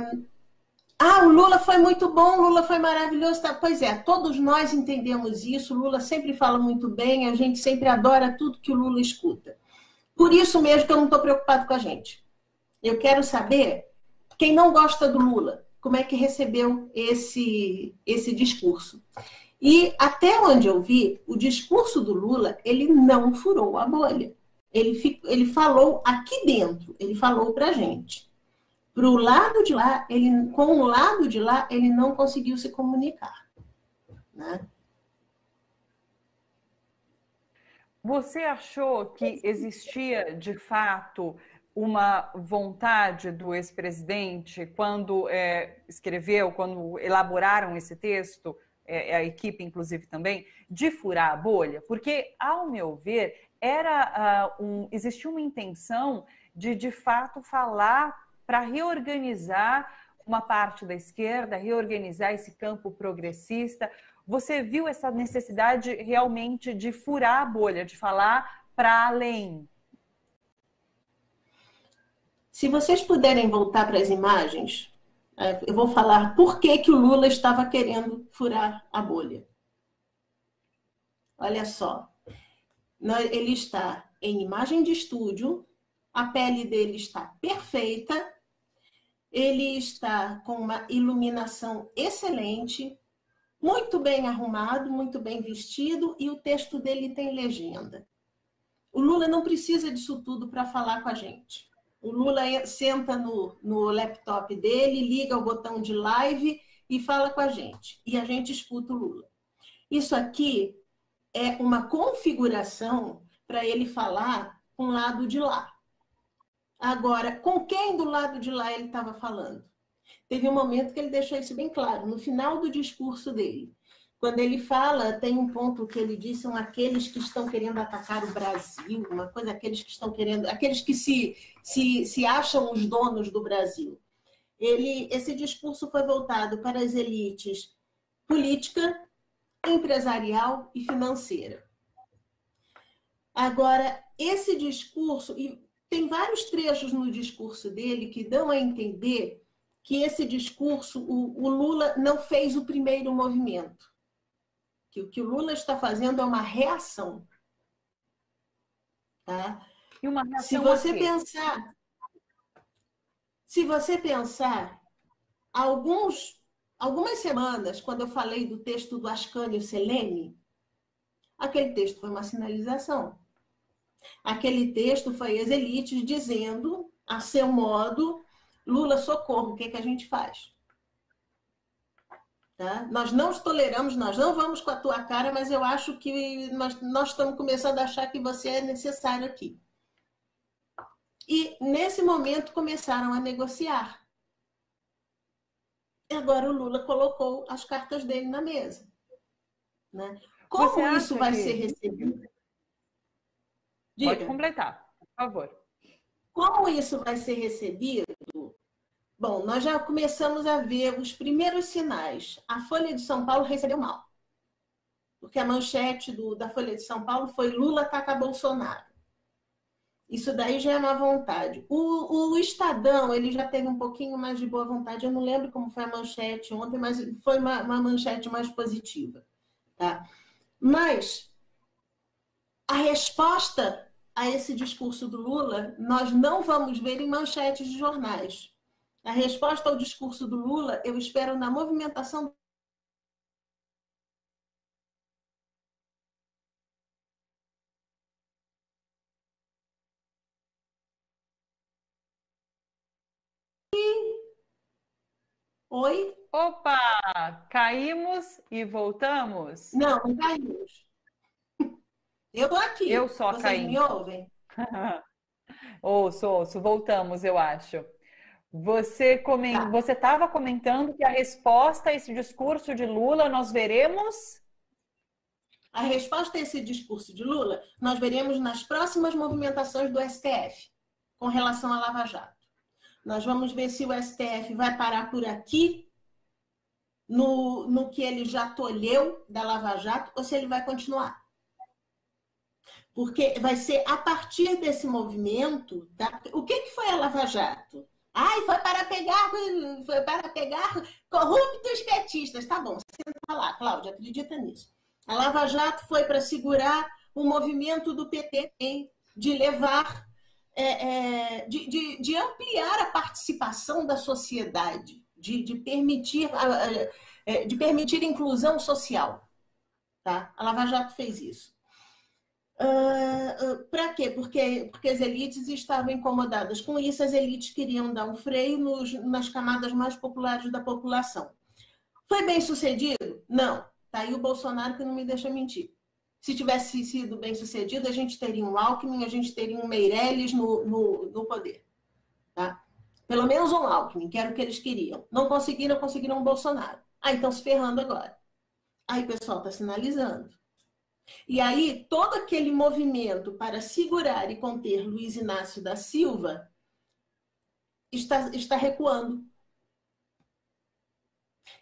Ah, o Lula foi muito bom, Lula foi maravilhoso. Tá? Pois é, todos nós entendemos isso. O Lula sempre fala muito bem, a gente sempre adora tudo que o Lula escuta. Por isso mesmo que eu não estou preocupado com a gente. Eu quero saber quem não gosta do Lula, como é que recebeu esse, esse discurso. E até onde eu vi, o discurso do Lula, ele não furou a bolha. Ele, ele falou aqui dentro, ele falou para a gente. Para o lado de lá, ele, com o lado de lá, ele não conseguiu se comunicar. Né? Você achou que existia, de fato, uma vontade do ex-presidente quando é, escreveu, quando elaboraram esse texto, é, a equipe inclusive também, de furar a bolha? Porque, ao meu ver, era uh, um, existia uma intenção de, de fato, falar para reorganizar uma parte da esquerda, reorganizar esse campo progressista. Você viu essa necessidade realmente de furar a bolha, de falar para além? Se vocês puderem voltar para as imagens, é, eu vou falar por que, que o Lula estava querendo furar a bolha. Olha só, ele está em imagem de estúdio, a pele dele está perfeita, ele está com uma iluminação excelente, muito bem arrumado, muito bem vestido e o texto dele tem legenda. O Lula não precisa disso tudo para falar com a gente. O Lula senta no, no laptop dele, liga o botão de live e fala com a gente. E a gente escuta o Lula. Isso aqui é uma configuração para ele falar com o lado de lá. Agora, com quem do lado de lá ele estava falando? Teve um momento que ele deixou isso bem claro, no final do discurso dele. Quando ele fala, tem um ponto que ele diz, são aqueles que estão querendo atacar o Brasil, uma coisa, aqueles que estão querendo, aqueles que se, se, se acham os donos do Brasil. Ele, esse discurso foi voltado para as elites política, empresarial e financeira. Agora, esse discurso, e tem vários trechos no discurso dele que dão a entender que esse discurso, o, o Lula não fez o primeiro movimento que o que o Lula está fazendo é uma reação. Tá? E uma reação se você pensar, se você pensar, alguns, algumas semanas, quando eu falei do texto do Ascânio Selene, aquele texto foi uma sinalização. Aquele texto foi as elites dizendo, a seu modo, Lula, socorro, o que, é que a gente faz? Tá? Nós não os toleramos, nós não vamos com a tua cara, mas eu acho que nós, nós estamos começando a achar que você é necessário aqui. E nesse momento começaram a negociar. E agora o Lula colocou as cartas dele na mesa. Né? Como isso vai que... ser recebido? Diga. Pode completar, por favor. Como isso vai ser recebido? Bom, nós já começamos a ver os primeiros sinais. A Folha de São Paulo recebeu mal. Porque a manchete do, da Folha de São Paulo foi Lula ataca Bolsonaro. Isso daí já é má vontade. O, o Estadão, ele já teve um pouquinho mais de boa vontade. Eu não lembro como foi a manchete ontem, mas foi uma, uma manchete mais positiva. Tá? Mas a resposta a esse discurso do Lula, nós não vamos ver em manchetes de jornais. A resposta ao discurso do Lula, eu espero na movimentação Oi? Opa! Caímos e voltamos? Não, não caímos. Eu tô aqui. Eu só Vocês caí. me ouvem? ouço, ouço. Voltamos, eu acho. Você coment... tá. você estava comentando que a resposta a esse discurso de Lula nós veremos? A resposta a esse discurso de Lula nós veremos nas próximas movimentações do STF com relação à Lava Jato. Nós vamos ver se o STF vai parar por aqui no, no que ele já tolheu da Lava Jato ou se ele vai continuar. Porque vai ser a partir desse movimento. O que, que foi a Lava Jato? Ai, foi para pegar, foi para pegar corruptos petistas. Tá bom, senta lá, Cláudia, acredita nisso. A Lava Jato foi para segurar o movimento do PT de levar, é, é, de, de, de, ampliar a participação da sociedade, de, de permitir, é, de permitir inclusão social. Tá? A Lava Jato fez isso. Uh, ah, ah, para quê? Porque, porque as elites estavam incomodadas com isso, as elites queriam dar um freio nos, nas camadas mais populares da população. Foi bem sucedido? Não. Tá aí o Bolsonaro que não me deixa mentir. Se tivesse sido bem sucedido, a gente teria um Alckmin, a gente teria um Meirelles no, no, no poder. Tá? Pelo menos um Alckmin, que era o que eles queriam. Não conseguiram, conseguiram um Bolsonaro. Aí estão se ferrando agora. Aí o pessoal está sinalizando. E aí, todo aquele movimento para segurar e conter Luiz Inácio da Silva está, está recuando.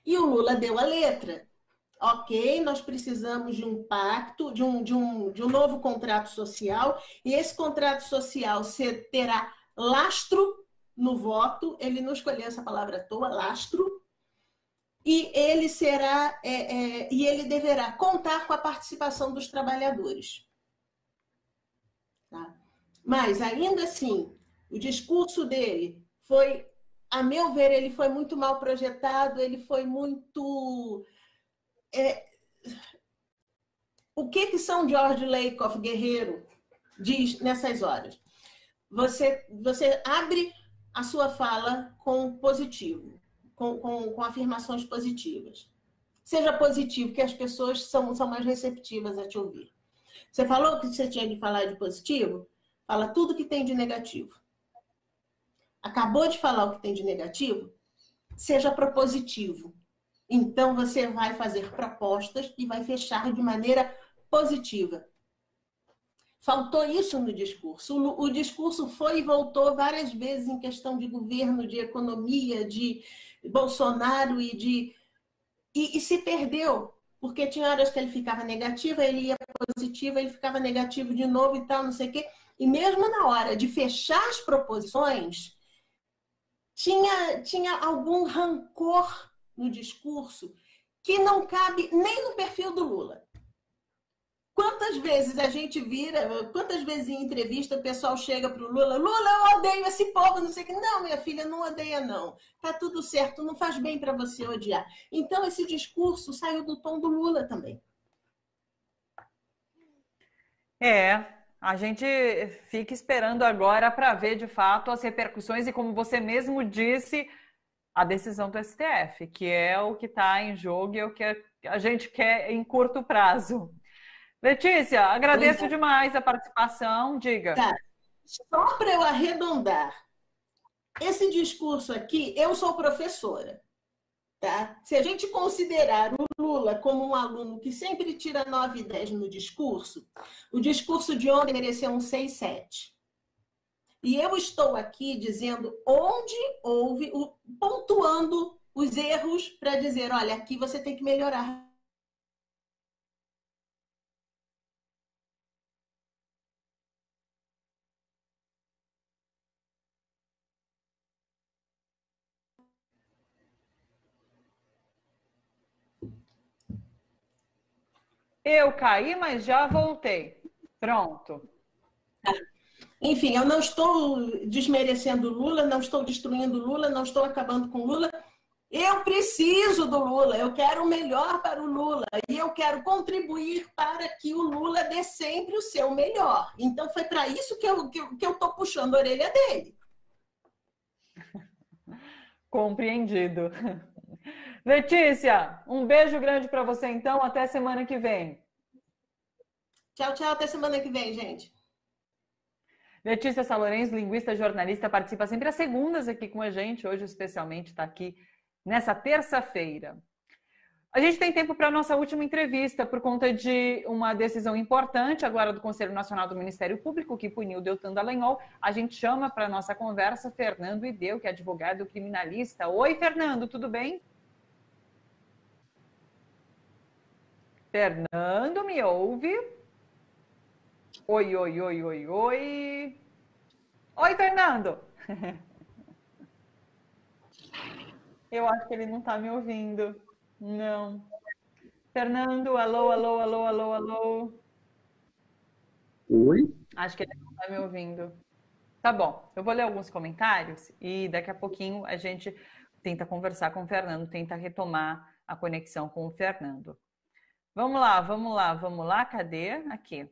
E o Lula deu a letra. Ok, nós precisamos de um pacto, de um, de um, de um novo contrato social, e esse contrato social terá lastro no voto, ele não escolheu essa palavra à toa, lastro, e ele será é, é, e ele deverá contar com a participação dos trabalhadores. Tá? Mas ainda assim, o discurso dele foi, a meu ver, ele foi muito mal projetado, ele foi muito é, o que que São George Lakoff Guerreiro diz nessas horas? Você você abre a sua fala com positivo com, com, com afirmações positivas. Seja positivo, que as pessoas são, são mais receptivas a te ouvir. Você falou que você tinha de falar de positivo? Fala tudo que tem de negativo. Acabou de falar o que tem de negativo? Seja propositivo. Então você vai fazer propostas e vai fechar de maneira positiva. Faltou isso no discurso. O, discurso foi e voltou várias vezes em questão de governo, de economia, de, Bolsonaro e de. E, e se perdeu, porque tinha horas que ele ficava negativo, ele ia positivo, ele ficava negativo de novo e tal, não sei o quê. E mesmo na hora de fechar as proposições, tinha, tinha algum rancor no discurso que não cabe nem no perfil do Lula. Quantas vezes a gente vira, quantas vezes em entrevista o pessoal chega para o Lula, Lula, eu odeio esse povo, não sei o que. Não, minha filha, não odeia, não. Tá tudo certo, não faz bem para você odiar. Então, esse discurso saiu do tom do Lula também. É, a gente fica esperando agora para ver de fato as repercussões e, como você mesmo disse, a decisão do STF, que é o que está em jogo e é o que a gente quer em curto prazo. Letícia, agradeço demais a participação. Diga. Tá. Só para eu arredondar, esse discurso aqui, eu sou professora. Tá? Se a gente considerar o Lula como um aluno que sempre tira 9 e 10 no discurso, o discurso de ontem mereceu um 6, 7. E eu estou aqui dizendo onde houve, pontuando os erros para dizer, olha, aqui você tem que melhorar. Eu caí, mas já voltei. Pronto. Enfim, eu não estou desmerecendo Lula, não estou destruindo Lula, não estou acabando com Lula. Eu preciso do Lula, eu quero o melhor para o Lula e eu quero contribuir para que o Lula dê sempre o seu melhor. Então foi para isso que eu que, que eu tô puxando a orelha dele. Compreendido. Letícia, um beijo grande para você então. Até semana que vem. Tchau, tchau. Até semana que vem, gente. Letícia Salorenz, linguista, jornalista, participa sempre às segundas aqui com a gente. Hoje, especialmente, está aqui nessa terça-feira. A gente tem tempo para a nossa última entrevista por conta de uma decisão importante agora do Conselho Nacional do Ministério Público que puniu Deltan Dallagnol. A gente chama para a nossa conversa Fernando Ideu, que é advogado criminalista. Oi, Fernando, tudo bem? Fernando, me ouve? Oi, oi, oi, oi, oi. Oi, Fernando. Eu acho que ele não está me ouvindo. Não. Fernando, alô, alô, alô, alô, alô. Oi? Acho que ele não está me ouvindo. Tá bom, eu vou ler alguns comentários e daqui a pouquinho a gente tenta conversar com o Fernando, tenta retomar a conexão com o Fernando. Vamos lá, vamos lá, vamos lá, cadê? Aqui.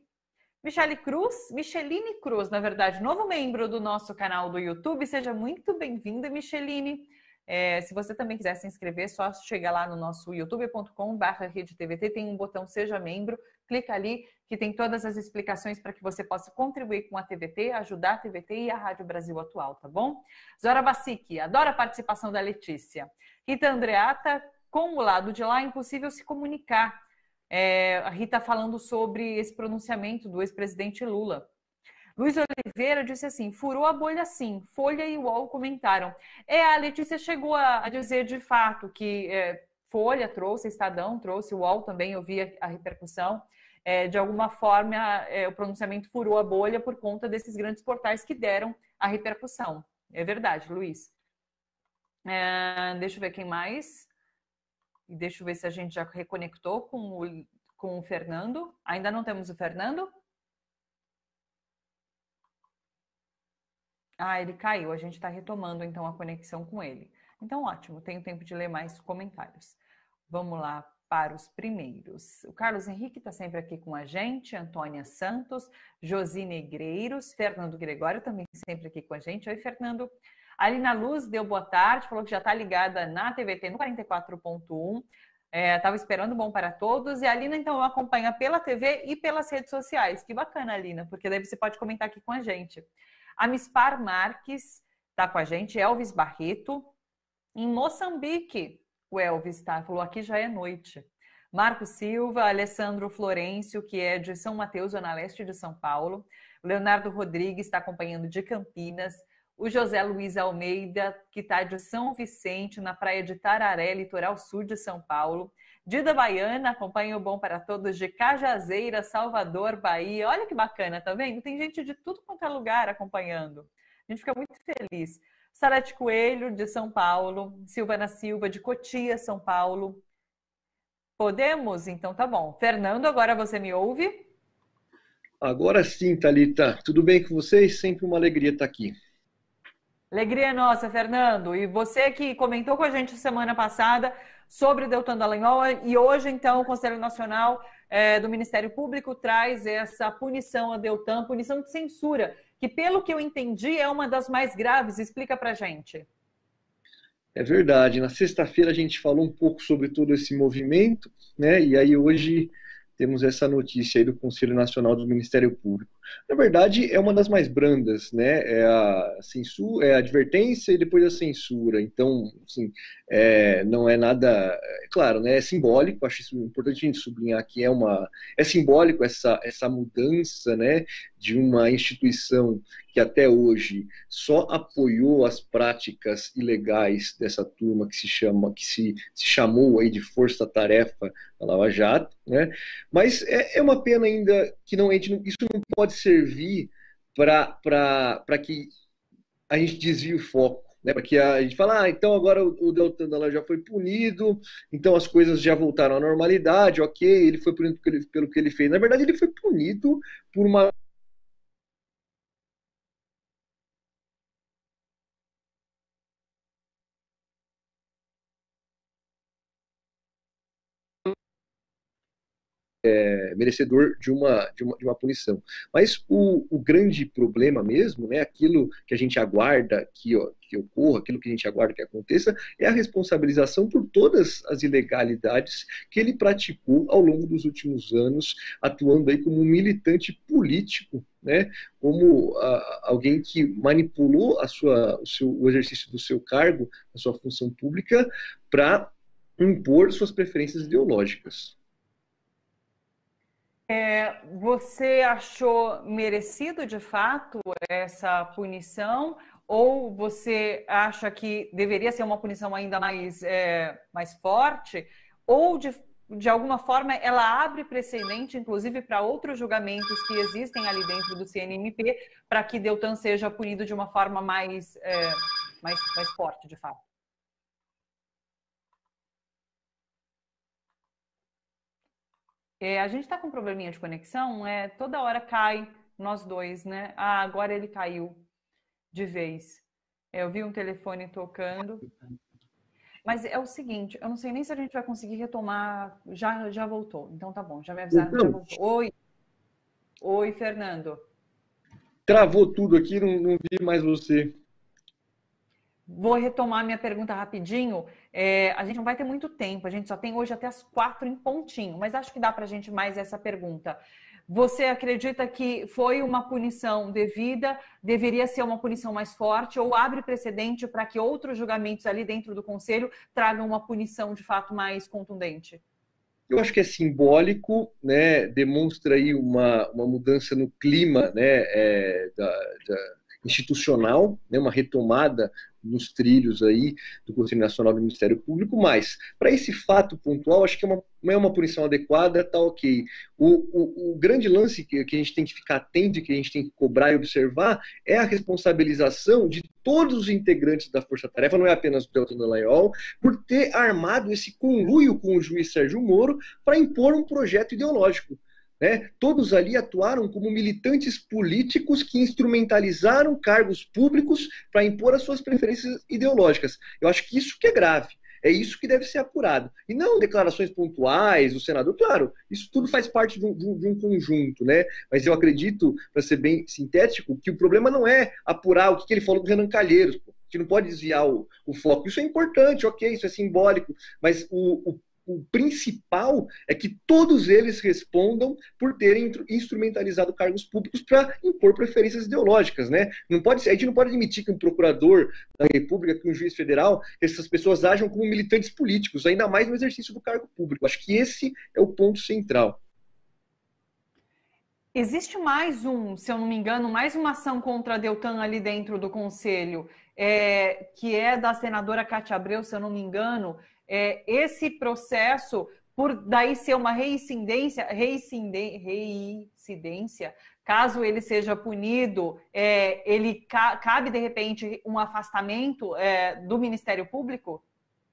Michele Cruz, Micheline Cruz, na verdade, novo membro do nosso canal do YouTube. Seja muito bem-vinda, Micheline. É, se você também quiser se inscrever, só chegar lá no nosso youtube.com.br RedeTVT, tem um botão Seja Membro, clica ali que tem todas as explicações para que você possa contribuir com a TVT, ajudar a TVT e a Rádio Brasil Atual, tá bom? Zora Bacic, adora a participação da Letícia. Rita Andreata, com o lado de lá é impossível se comunicar. É, a Rita falando sobre esse pronunciamento do ex-presidente Lula. Luiz Oliveira disse assim: furou a bolha sim. Folha e UOL comentaram. É, a Letícia chegou a, a dizer de fato que é, Folha trouxe, Estadão trouxe, UOL também, eu vi a, a repercussão. É, de alguma forma, é, o pronunciamento furou a bolha por conta desses grandes portais que deram a repercussão. É verdade, Luiz. É, deixa eu ver quem mais. Deixa eu ver se a gente já reconectou com o, com o Fernando. Ainda não temos o Fernando? Ah, ele caiu. A gente está retomando então a conexão com ele. Então, ótimo. Tenho tempo de ler mais comentários. Vamos lá para os primeiros. O Carlos Henrique está sempre aqui com a gente, Antônia Santos, Josi Negreiros, Fernando Gregório também sempre aqui com a gente. Oi, Fernando. Alina Luz deu boa tarde, falou que já está ligada na TVT no 44.1. Estava é, esperando bom para todos. E a Alina, então, acompanha pela TV e pelas redes sociais. Que bacana, Alina, porque daí você pode comentar aqui com a gente. A Mispar Marques está com a gente, Elvis Barreto. Em Moçambique, o Elvis está, falou aqui já é noite. Marco Silva, Alessandro Florencio, que é de São Mateus, Zona Leste de São Paulo. Leonardo Rodrigues está acompanhando de Campinas. O José Luiz Almeida, que está de São Vicente, na praia de Tararé, litoral sul de São Paulo. Dida Baiana, acompanha o Bom para Todos de Cajazeira, Salvador, Bahia. Olha que bacana, tá vendo? Tem gente de tudo quanto é lugar acompanhando. A gente fica muito feliz. Sarete Coelho, de São Paulo. Silvana Silva, de Cotia, São Paulo. Podemos? Então tá bom. Fernando, agora você me ouve? Agora sim, Thalita. Tudo bem com vocês? Sempre uma alegria estar aqui. Alegria nossa, Fernando. E você que comentou com a gente semana passada sobre Deltan Dallagnol e hoje, então, o Conselho Nacional é, do Ministério Público traz essa punição a Deltan, punição de censura, que, pelo que eu entendi, é uma das mais graves. Explica para gente. É verdade. Na sexta-feira a gente falou um pouco sobre todo esse movimento, né? E aí hoje temos essa notícia aí do Conselho Nacional do Ministério Público. Na verdade, é uma das mais brandas, né? É a censura, é a advertência e depois a censura. Então, assim, é, não é nada, é claro, né? É simbólico. Acho isso importante a gente sublinhar que é uma, é simbólico essa essa mudança, né? De uma instituição que até hoje só apoiou as práticas ilegais dessa turma que se chama, que se, se chamou aí de Força Tarefa da Lava Jato, né? Mas é, é uma pena ainda que não, isso não pode servir para que a gente desvie o foco. Né, para que a gente fale, ah, então agora o Deltan já foi punido, então as coisas já voltaram à normalidade, ok, ele foi punido pelo que ele fez. Na verdade, ele foi punido por uma é, merecedor de uma, de uma, de uma punição. Mas o, o, grande problema mesmo, né, aquilo que a gente aguarda que, ó, que ocorra, aquilo que a gente aguarda que aconteça, é a responsabilização por todas as ilegalidades que ele praticou ao longo dos últimos anos, atuando aí como um militante político, né, como alguém que manipulou a sua, o, seu, o exercício do seu cargo, a sua função pública, para impor suas preferências ideológicas. É, você achou merecido de fato essa punição? Ou você acha que deveria ser uma punição ainda mais, é, mais forte? Ou de, de alguma forma ela abre precedente, inclusive, para outros julgamentos que existem ali dentro do CNMP, para que Deltan seja punido de uma forma mais, é, mais, mais forte, de fato? É, a gente está com um probleminha de conexão, é, toda hora cai nós dois, né? Ah, agora ele caiu de vez. É, eu vi um telefone tocando. Mas é o seguinte, eu não sei nem se a gente vai conseguir retomar. Já, já voltou. Então tá bom, já me avisaram que já voltou. Oi. Oi, Fernando. Travou tudo aqui, não, não vi mais você. Vou retomar minha pergunta rapidinho. É, a gente não vai ter muito tempo, a gente só tem hoje até as quatro em pontinho, mas acho que dá para a gente mais essa pergunta. Você acredita que foi uma punição devida, deveria ser uma punição mais forte, ou abre precedente para que outros julgamentos ali dentro do Conselho tragam uma punição de fato mais contundente? Eu acho que é simbólico, né? demonstra aí uma, uma mudança no clima né? É, da, da institucional, né? uma retomada nos trilhos aí do Conselho Nacional do Ministério Público, mas para esse fato pontual, acho que é uma, é uma punição adequada, tá ok. O, o, o grande lance que, que, a gente tem que ficar atento, que a gente tem que cobrar e observar, é a responsabilização de todos os integrantes da Força Tarefa, não é apenas do Deltan Dallagnol, por ter armado esse conluio com o juiz Sérgio Moro para impor um projeto ideológico. Né? Todos ali atuaram como militantes políticos que instrumentalizaram cargos públicos para impor as suas preferências ideológicas. Eu acho que isso que é grave. É isso que deve ser apurado. E não declarações pontuais do senador. Claro, isso tudo faz parte de um, de um conjunto, né? Mas eu acredito, para ser bem sintético, que o problema não é apurar o que, ele falou do Renan Calheiros, que não pode desviar o, o, foco. Isso é importante, ok, isso é simbólico, mas o, o o principal é que todos eles respondam por terem instrumentalizado cargos públicos para impor preferências ideológicas, né? Não pode, a gente não pode admitir que um procurador da República, que um juiz federal, essas pessoas ajam como militantes políticos, ainda mais no exercício do cargo público. Acho que esse é o ponto central. Existe mais um, se eu não me engano, mais uma ação contra a Deltan ali dentro do Conselho, é, que é da senadora Cátia Abreu, se eu não me engano, é, esse processo, por daí ser uma reincidência, reincidência, caso ele seja punido, é, ele ca, cabe de repente um afastamento é, do Ministério Público?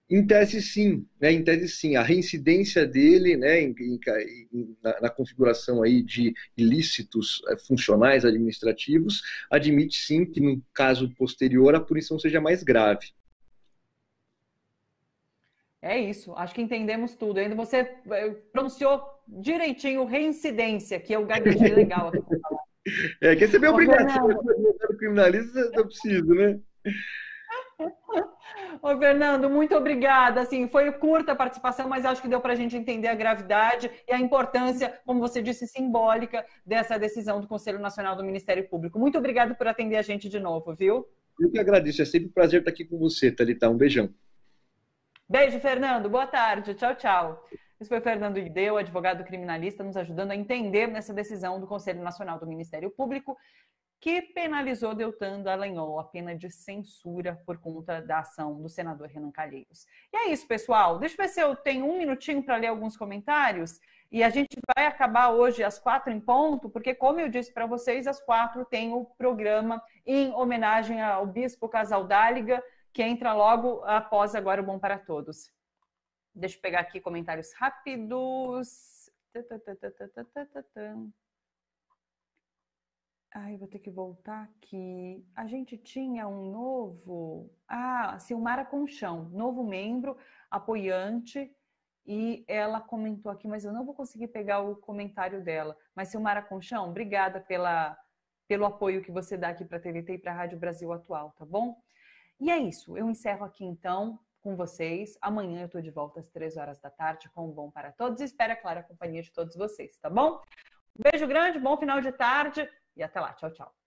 Em tese, sim, né? Em tese, sim. A reincidência dele, né, em, em, na, na, configuração aí de ilícitos é, funcionais administrativos, admite sim que no caso posterior a punição seja mais grave. É isso, acho que entendemos tudo. Ainda você eh, pronunciou direitinho reincidência, que eu gaguejei legal aqui É, que você é obrigado a criminalista, não preciso, né? Ô, Fernando, muito obrigada. Assim, foi curta a participação, mas acho que deu para a gente entender a gravidade e a importância, como você disse, simbólica dessa decisão do Conselho Nacional do Ministério Público. Muito obrigado por atender a gente de novo, viu? Eu que agradeço. É sempre um prazer estar aqui com você, Thalita. Um beijão. Beijo, Fernando. Boa tarde. Tchau, tchau. Esse foi Fernando Ideu, advogado criminalista, nos ajudando a entender nessa decisão do Conselho Nacional do Ministério Público, que penalizou Deltan Dallagnol a pena de censura por conta da ação do senador Renan Calheiros. E é isso, pessoal. Deixa eu ver se eu tenho um minutinho para ler alguns comentários. E a gente vai acabar hoje às quatro em ponto, porque, como eu disse para vocês, às quatro tem o programa em homenagem ao Bispo Casal Dáliga, que entra logo após agora o Bom para Todos. Deixa eu pegar aqui comentários rápidos. Ai, vou ter que voltar aqui. A gente tinha um novo. Ah, Silmara Conchão, novo membro, apoiante. E ela comentou aqui, mas eu não vou conseguir pegar o comentário dela. Mas Silmara Conchão, obrigada pela, pelo apoio que você dá aqui para a TVT e para a Rádio Brasil Atual, tá bom? E é isso, eu encerro aqui então com vocês. Amanhã eu estou de volta às três horas da tarde com o Bom para Todos. Espero, é claro, a companhia de todos vocês, tá bom? Um beijo grande, bom final de tarde e até lá. Tchau, tchau.